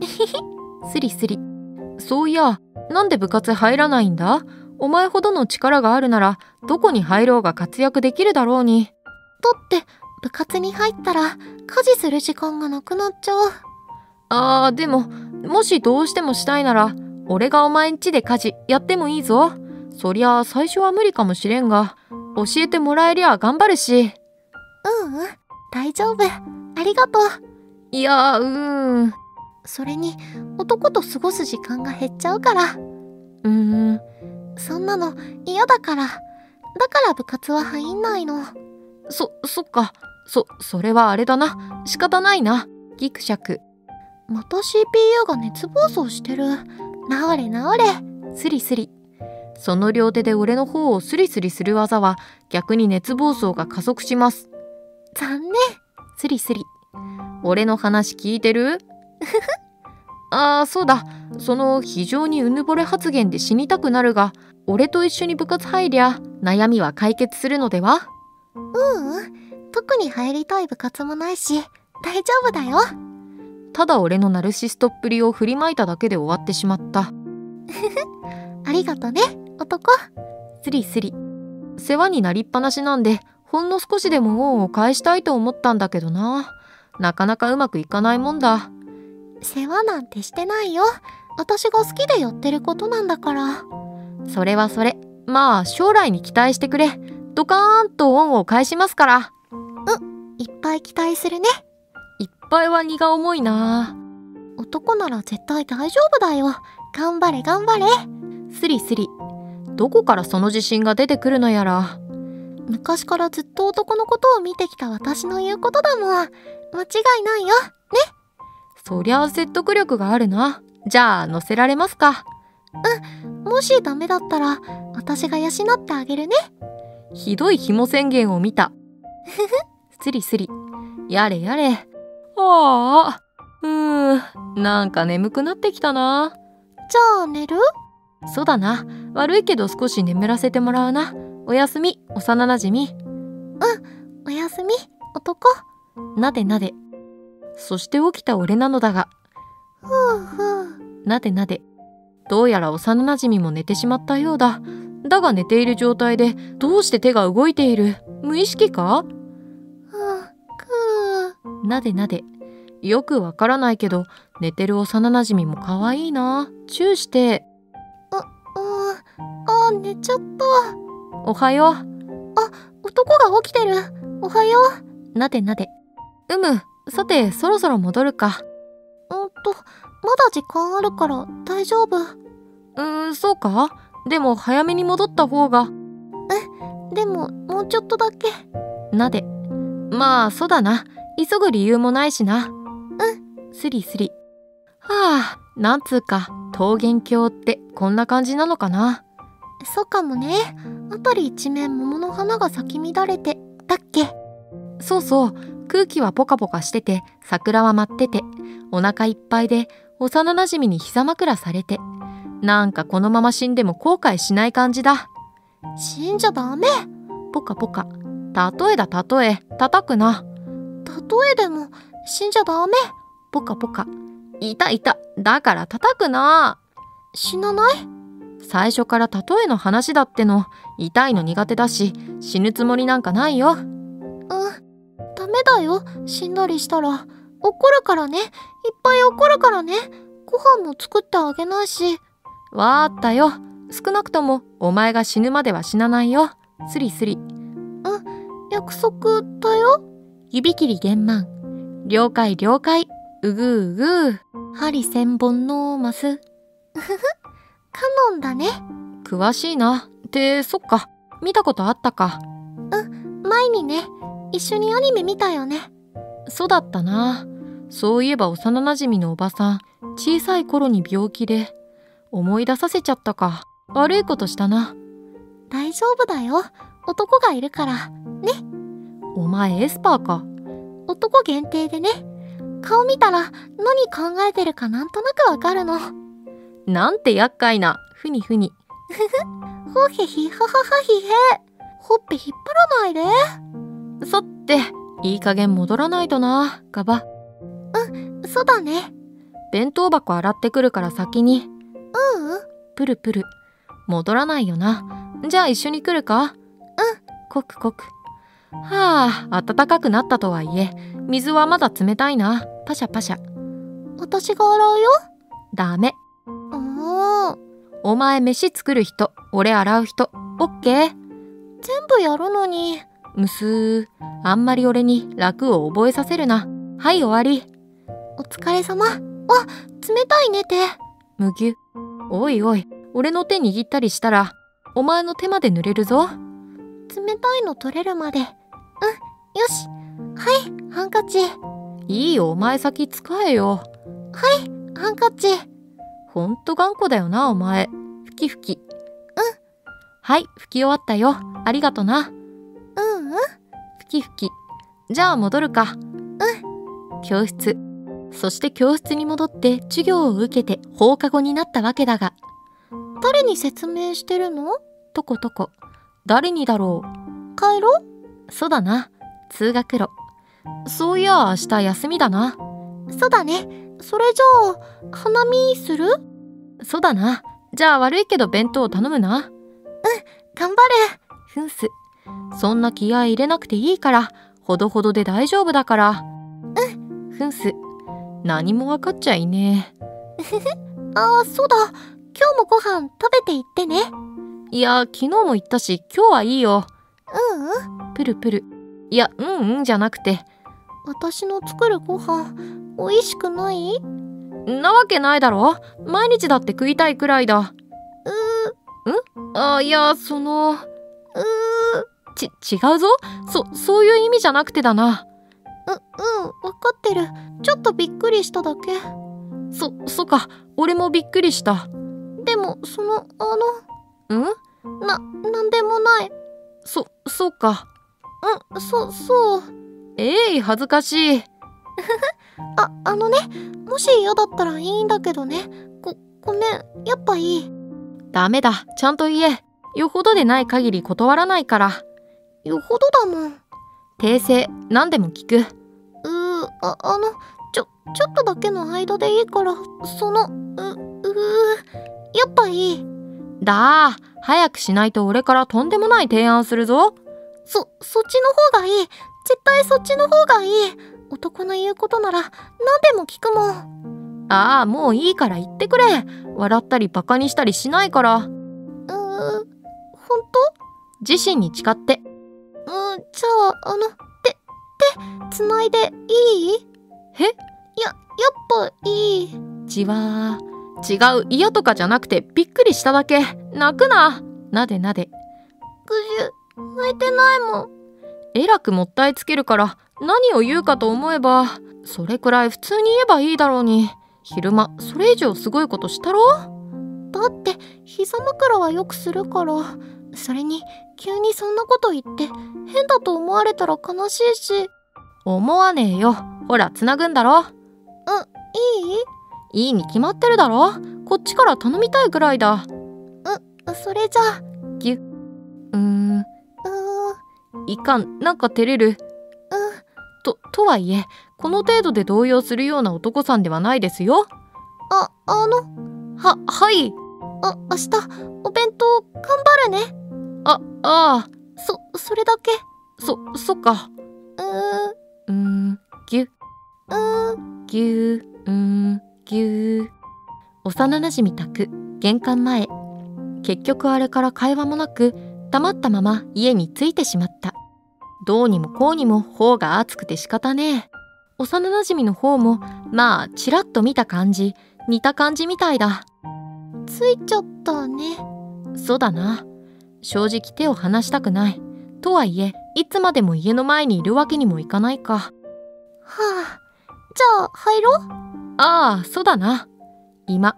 スリスリ。そういや、なんで部活入らないんだ？お前ほどの力があるなら、どこに入ろうが活躍できるだろうに。だって、部活に入ったら、家事する時間がなくなっちゃう。あー、でも、もしどうしてもしたいなら、俺がお前ん家で家事やってもいいぞ。そりゃあ最初は無理かもしれんが、教えてもらえりゃ頑張るし。うんうん、大丈夫。ありがとう。いやー、うーん。それに、男と過ごす時間が減っちゃうから。うーん。そんなの嫌だから。だから部活は入んないの。そ、そっか。そ、それはあれだな。仕方ないな。ギクシャク。また CPU が熱暴走してる。治れ治れ。スリスリ。その両手で俺の方をスリスリする技は逆に熱暴走が加速します。残念。スリスリ。俺の話聞いてる？ああ、そうだ。その非常にうぬぼれ発言で死にたくなるが、俺と一緒に部活入りゃ悩みは解決するのでは？ううん。特に入りたい部活もないし、大丈夫だよ。ただ俺のナルシストっぷりを振りまいただけで終わってしまった。ありがとね、男。スリスリ。世話になりっぱなしなんで、ほんの少しでも恩を返したいと思ったんだけどな。なかなかうまくいかないもんだ。世話なんてしてないよ。私が好きでやってることなんだから。それはそれ。まあ、将来に期待してくれ。ドカーンと恩を返しますから。いっぱい期待するね。いっぱいは荷が重いな。男なら絶対大丈夫だよ。頑張れ頑張れ。スリスリ。どこからその自信が出てくるのやら。昔からずっと男のことを見てきた私の言うことだもん。間違いないよ。そりゃあ説得力があるな。じゃあ、乗せられますか。もしダメだったら、私が養ってあげるね。ひどい紐宣言を見た。スリスリ。やれやれ。ああ。うーん。なんか眠くなってきたな。じゃあ寝る？そうだな。悪いけど少し眠らせてもらうな。おやすみ、幼なじみ。おやすみ、男？なでなで。そして起きた俺なのだが、ふうふう。なでなで。どうやら幼なじみも寝てしまったようだ。だが寝ている状態でどうして手が動いている？無意識か？なでなで。よくわからないけど、寝てる幼なじみも可愛いな。チューして、う。うん。あ、寝ちゃった。おはよ男が起きてる。おはよう。う。なでなで。うむ。さて、そろそろ戻るか。うんと、まだ時間あるから大丈夫。うーん、そうかでも早めに戻った方が。でも、もうちょっとだけ。なで。まあ、そうだな。急ぐ理由もないしな。うん。スリスリ。はあ、なんつうか、桃源郷ってこんな感じなのかな。そうかもね。あたり一面桃の花が咲き乱れて、だっけそうそう、空気はポカポカしてて、桜は舞ってて、お腹いっぱいで、幼なじみに膝枕されて、なんかこのまま死んでも後悔しない感じだ。死んじゃダメ。ポカポカ。例えだ例え、叩くな。例えでも、死んじゃダメ。ポカポカ。いたいた。だから叩くな。死なない？最初から例えの話だっての。痛いの苦手だし、死ぬつもりなんかないよ。うん。ダメだよ。死んだりしたら。怒るからね。いっぱい怒るからね。ご飯も作ってあげないし。わーったよ。少なくとも、お前が死ぬまでは死なないよ。スリスリ。約束だよ。指切り玄満。了解了解。うぐうぐう。針千本のマス。カノンだね。詳しいな。って、そっか。見たことあったか。前にね。一緒にアニメ見たよね。そうだったな。そういえば幼なじみのおばさん、小さい頃に病気で、思い出させちゃったか。悪いことしたな。大丈夫だよ。男がいるから。お前エスパーか。男限定でね。顔見たら何考えてるかなんとなくわかるの。なんて厄介な。ふにふに。ほへひはははひへ。ほっぺ引っ張らないで。さって、いい加減戻らないとな、ガバ。そうだね。弁当箱洗ってくるから先にううんプルプル戻らないよなじゃあ一緒に来るかうんコクコクはあ暖かくなったとはいえ水はまだ冷たいな。パシャパシャ。私が洗うよ？ダメ。ああお前飯作る人俺洗う人。オッケー。全部やるのに。むすーあんまり俺に楽を覚えさせるな。はい終わり。お疲れ様。わ冷たいね手。むぎゅおいおい。俺の手握ったりしたらお前の手まで濡れるぞ。冷たいの取れるまでうんよし。はいハンカチ。いいよお前先使えよ。ハンカチ。ほんと頑固だよなお前。ふきふき。うん。はい拭き終わったよ。ありがとな。うんうん。ふきふき。じゃあ戻るか。うん。教室。そして教室に戻って授業を受けて放課後になったわけだが。誰に説明してるの？とことこ。誰にだろ帰ろうそうだな。通学路。そういや明日休みだな。そうだね。それじゃあ花見する？そうだな。じゃあ悪いけど弁当を頼むな。頑張るふんす。そんな気合い入れなくていいからほどほどで大丈夫だから。うん。ふんす。何も分かっちゃいね ああそうだ。今日もご飯食べていってね。えいや昨日も言ったし今日はいいようん？うんプルプル。いやうんうんじゃなくて。私の作るご飯美味しくない？うんなわけないだろ。毎日だって食いたいくらいだ。あいやその。うー。ち違うぞ？そそういう意味じゃなくてだな。ううん分かってる。ちょっとびっくりしただけ。そそっか。俺もびっくりした。でもそのあうん？のななんでもないそそうか。うんそそう。えい恥ずかしい。ああのねもし嫌だったらいいんだけどね。ごごめんやっぱいい。ダメだ。ちゃんと言え。よほどでない限り断らないから。よほどだもん。訂正何でも聞く。うーああのちょちょっとだけの間でいいからそのううーやっぱいいだ。ー早くしないと俺からとんでもない提案するぞ。そそっちの方がいい。絶対そっちの方がいい。男の言うことなら何でも聞くもん。ああもういいから言ってくれ。笑ったりバカにしたりしないから。うーほんと自身に誓って。うんじゃああの手手つないでいい？え？ややっぱいい。じわー違う嫌とかじゃなくてびっくりしただけ。泣くな。なでなで。ぐじゅ泣いてないもん。えらくもったいつけるから何を言うかと思えばそれくらい普通に言えばいいだろうに。昼間それ以上すごいことしたろ？だって膝枕はよくするから。それに急にそんなこと言って変だと思われたら悲しいし。思わねえよ。ほらつなぐんだろ。いい？いいに決まってるだろ？こっちから頼みたいくらいだ。それじゃ。あうーん。うー。んいかん。なんか照れる。う。んととはいえこの程度で動揺するような男さんではないですよ。ああの。ははい。あ明日お弁当頑張るね。ああそそれだけ。あそそっか。うー。んうーん。ぎゅ。うー。んぎゅうーんぎゅう幼なじみ宅玄関前。結局あれから会話もなく黙ったまま家に着いてしまった。どうにもこうにも方が熱くて仕方ねえ。幼なじみの方もまあちらっと見た感じ。似た感じみたいだ。ついちゃったね。そうだな。正直手を離したくない。とはいえいつまでも家の前にいるわけにもいかないか。はあ。じゃあ入ろう。ああそうだな。今。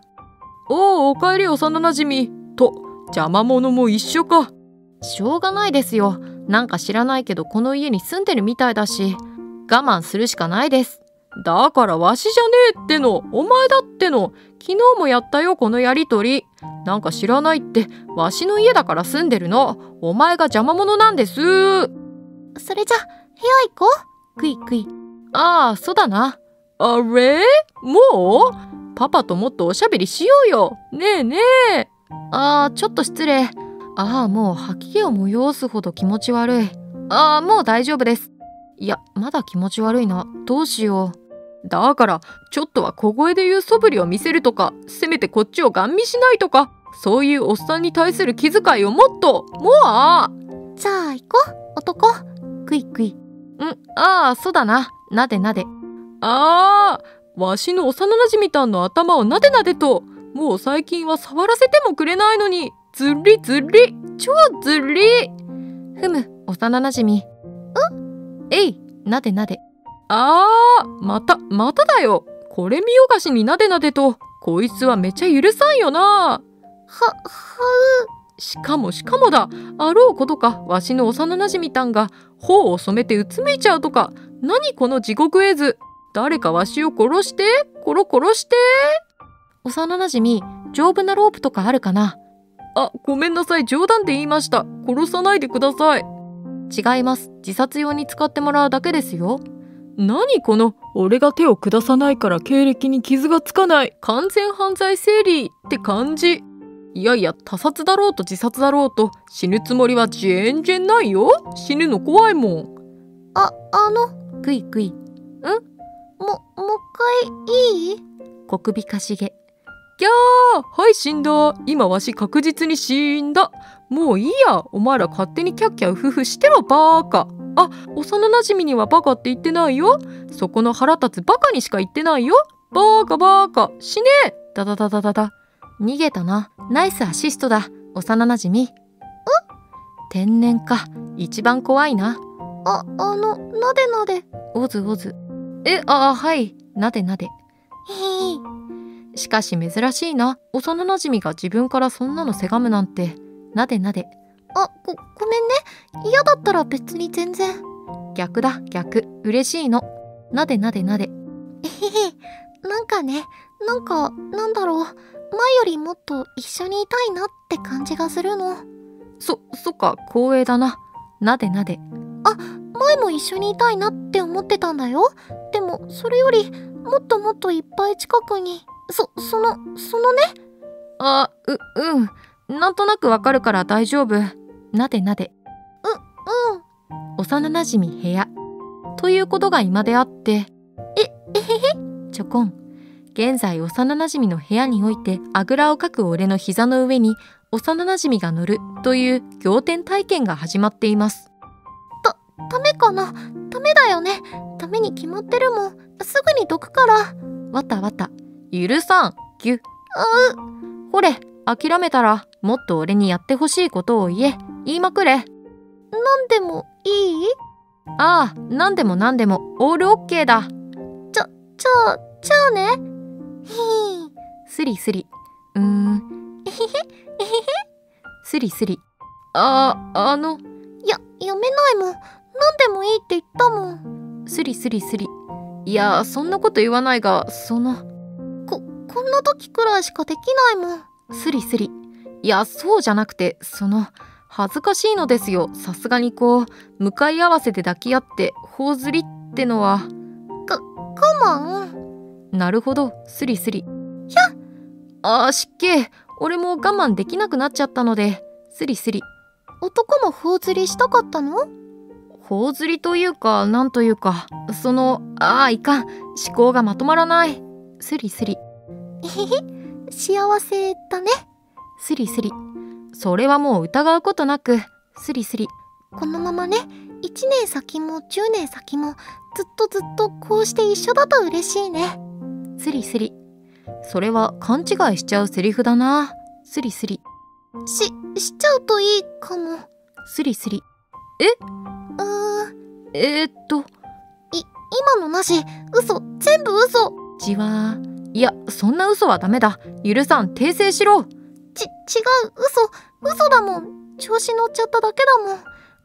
おおおかえり幼なじみと邪魔者も一緒か。しょうがないですよ。なんか知らないけどこの家に住んでるみたいだし。我慢するしかないです。だからわしじゃねえっての。お前だっての。昨日もやったよこのやりとり。なんか知らないって。わしの家だから住んでるの。お前が邪魔者なんです。それじゃ部屋行こう。クイクイ。ああそうだなあれ？もう？パパともっとおしゃべりしようよ。ねえねえ。あーちょっと失礼。ああもう吐き気を催すほど気持ち悪い。ああもう大丈夫です。いやまだ気持ち悪いな。どうしよう。だからちょっとは小声で言う素振りを見せるとかせめてこっちをガン見しないとかそういうおっさんに対する気遣いをもっと。もうあじゃあ行こう。男。クイクイ。んああそうだな。なでなでああわしの幼なじみたんの頭をなでなでともう最近は触らせてもくれないのにずりずり。超ずり。ふむ幼なじみ。ん？えいなでなで。あーまたまただよ。これ見よがしになでなでとこいつはめちゃ許さんよな。ははう。しかもしかもだ。あろうことかわしの幼なじみたんが頬を染めてうつむいちゃうとか何この地獄絵図誰かわしを殺して？殺殺して？幼なじみ丈夫なロープとかあるかな？あごめんなさい。冗談で言いました。殺さないでください。違います。自殺用に使ってもらうだけですよ。何この？俺が手を下さないから経歴に傷がつかない。完全犯罪整理って感じ。いやいや他殺だろうと自殺だろうと。死ぬつもりは全然ないよ。死ぬの怖いもん。ああのクイクイんももう一回いい？小首かしげ。ギャー！はい死んだ今わし確実に死んだ。もういいや。お前ら勝手にキャッキャウフフしてろバーカ。あ幼なじみにはバカって言ってないよ。そこの腹立つバカにしか言ってないよ。バーカバーカ。死ね！えダダダダダダ。逃げたな。ナイスアシストだ。幼なじみ天然か。一番怖いな。ああのなでなで。おずおずえあはい。なでなで。へいしかし珍しいな。幼なじみが自分からそんなのせがむなんて。なでなで。あごごめんね。嫌だったら別に全然。逆だ逆。嬉しいの。なでなでなで。えへへ。なんかねなんかなんだろう。前よりもっと一緒にいたいなって感じがするの。そそっか光栄だな。なでなで。あ前も一緒にいたいなって思ってたんだよ。でもそれよりもっともっといっぱい近くにそそのそのね。あううん。なんとなくわかるから大丈夫。なでなで。ううん。幼なじみ部屋。ということが今であって。ええへへ？ちょこん。現在幼なじみの部屋においてあぐらをかく俺の膝の上に幼なじみが乗るという仰天体験が始まっていますダメかな？ダメだよね。ダメに決まってるもん。すぐにどくから。わたわた。許さん。ぎゅ。うほれ諦めたらもっと俺にやってほしいことを言え。言いまくれ。なんでもいい？ああ何でも何でも。オールオッケーだ。じゃあじゃあね。ひ ースリスリ。うーん。えへへえへへスリスリ。ああの。ややめないもん何でもいいって言ったもん。スリスリスリ。いやそんなこと言わないがそのここんな時くらいしかできないもん。スリスリ。いやそうじゃなくてその恥ずかしいのですよ。さすがにこう向かい合わせて抱き合って頬ずりってのは。我慢なるほどスリスリ。ひゃ！あー失敬。俺も我慢できなくなっちゃったのでスリスリ。男も頬ずりしたかったの？頬ずりというかなんというかそのああいかん。思考がまとまらない。スリスリ。えへへ。幸せだね。スリスリ。それはもう疑うことなく。スリスリ。このままね。1年先も10年先もずっとずっとこうして一緒だと嬉しいね。スリスリ。それは勘違いしちゃうセリフだな。スリスリ。ししちゃうといいかも。スリスリうー。んえー、っと。今のなし。嘘。全部嘘。じわー。いやそんな嘘はダメだ。許さん訂正しろ。ち違う。嘘。嘘だもん。調子乗っちゃっただけだもん。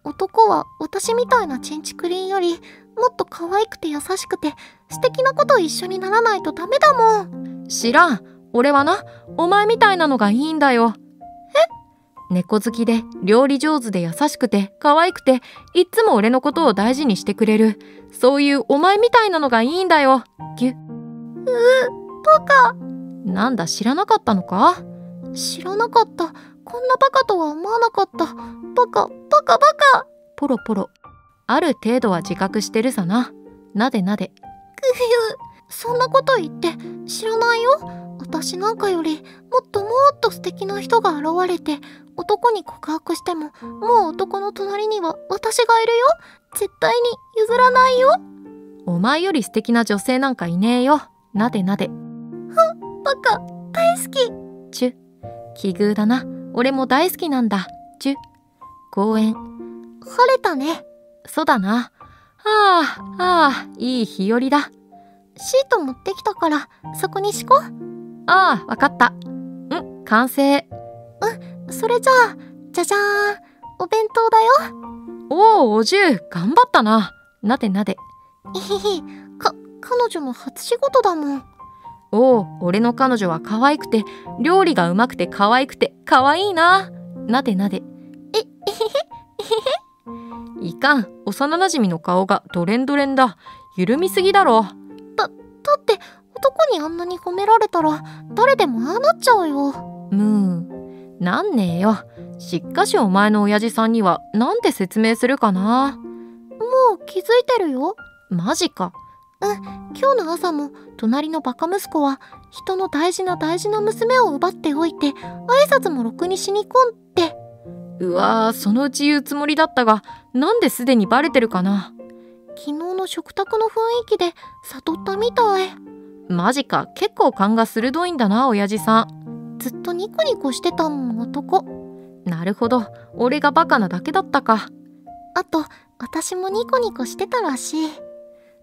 男は私みたいなチンチクリンよりもっと可愛くて優しくて素敵なこと一緒にならないとダメだもん。知らん。俺はなお前みたいなのがいいんだよ。え猫好きで料理上手で優しくて可愛くていっつも俺のことを大事にしてくれる。そういうお前みたいなのがいいんだよ。ぎゅ。バカ。なんだ知らなかったのか？知らなかった。こんなバカとは思わなかった。バカバカバカ。ポロポロ。ある程度は自覚してるさな。なでなで。くふそんなこと言って知らないよ私なんかよりもっともっと素敵な人が現れて男に告白してももう男の隣には私がいるよ。絶対に譲らないよ。お前より素敵な女性なんかいねえよ。なでなで。バカ。大好き。チュ。奇遇だな。俺も大好きなんだ。チュ。公園晴れたね。そうだな。ああああいい日和だ。シート持ってきたからそこに敷こああわかった。ん完成。それじゃあじゃじゃーんお弁当だよ。おおおじゅう頑張ったな。なでなでいひひか彼女の初仕事だもん。おお俺の彼女は可愛くて料理がうまくて可愛くて可愛いな。なでなでええへへいかん幼なじみの顔がドレンドレンだ。緩みすぎだろ。だって男にあんなに褒められたら誰でもああなっちゃうよ。むーなんねえよ。しっかしお前の親父さんにはなんて説明するかな。もう気づいてるよ。マジか。今日の朝も隣のバカ息子は人の大事な大事な娘を奪っておいて挨拶もろくにしにこんって。うわーそのうち言うつもりだったがなんですでにバレてるかな。昨日の食卓の雰囲気で悟ったみたいマジか。結構勘が鋭いんだな親父さん。ずっとニコニコしてたもん男。なるほど。俺がバカなだけだったか。あと私もニコニコしてたらしい。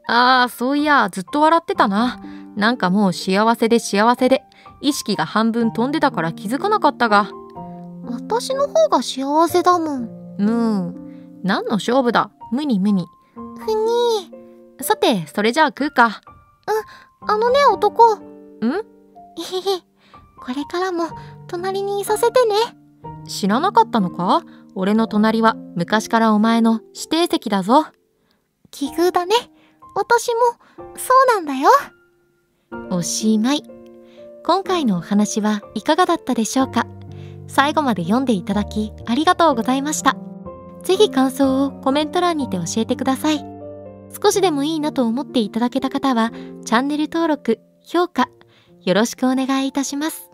あーそういやずっと笑ってたな。なんかもう幸せで幸せで。意識が半分飛んでたから気づかなかったが。私の方が幸せだもん。むー何の勝負だ。無に無にふにさてそれじゃあ食うかあのね男。ん？えへへ。これからも隣にいさせてね。知らなかったのか？俺の隣は昔からお前の指定席だぞ。奇遇だね。私もそうなんだよ。おしまい。今回のお話はいかがだったでしょうか？最後まで読んでいただきありがとうございました。ぜひ感想をコメント欄にて教えてください少しでもいいなと思っていただけた方はチャンネル登録評価よろしくお願いいたします。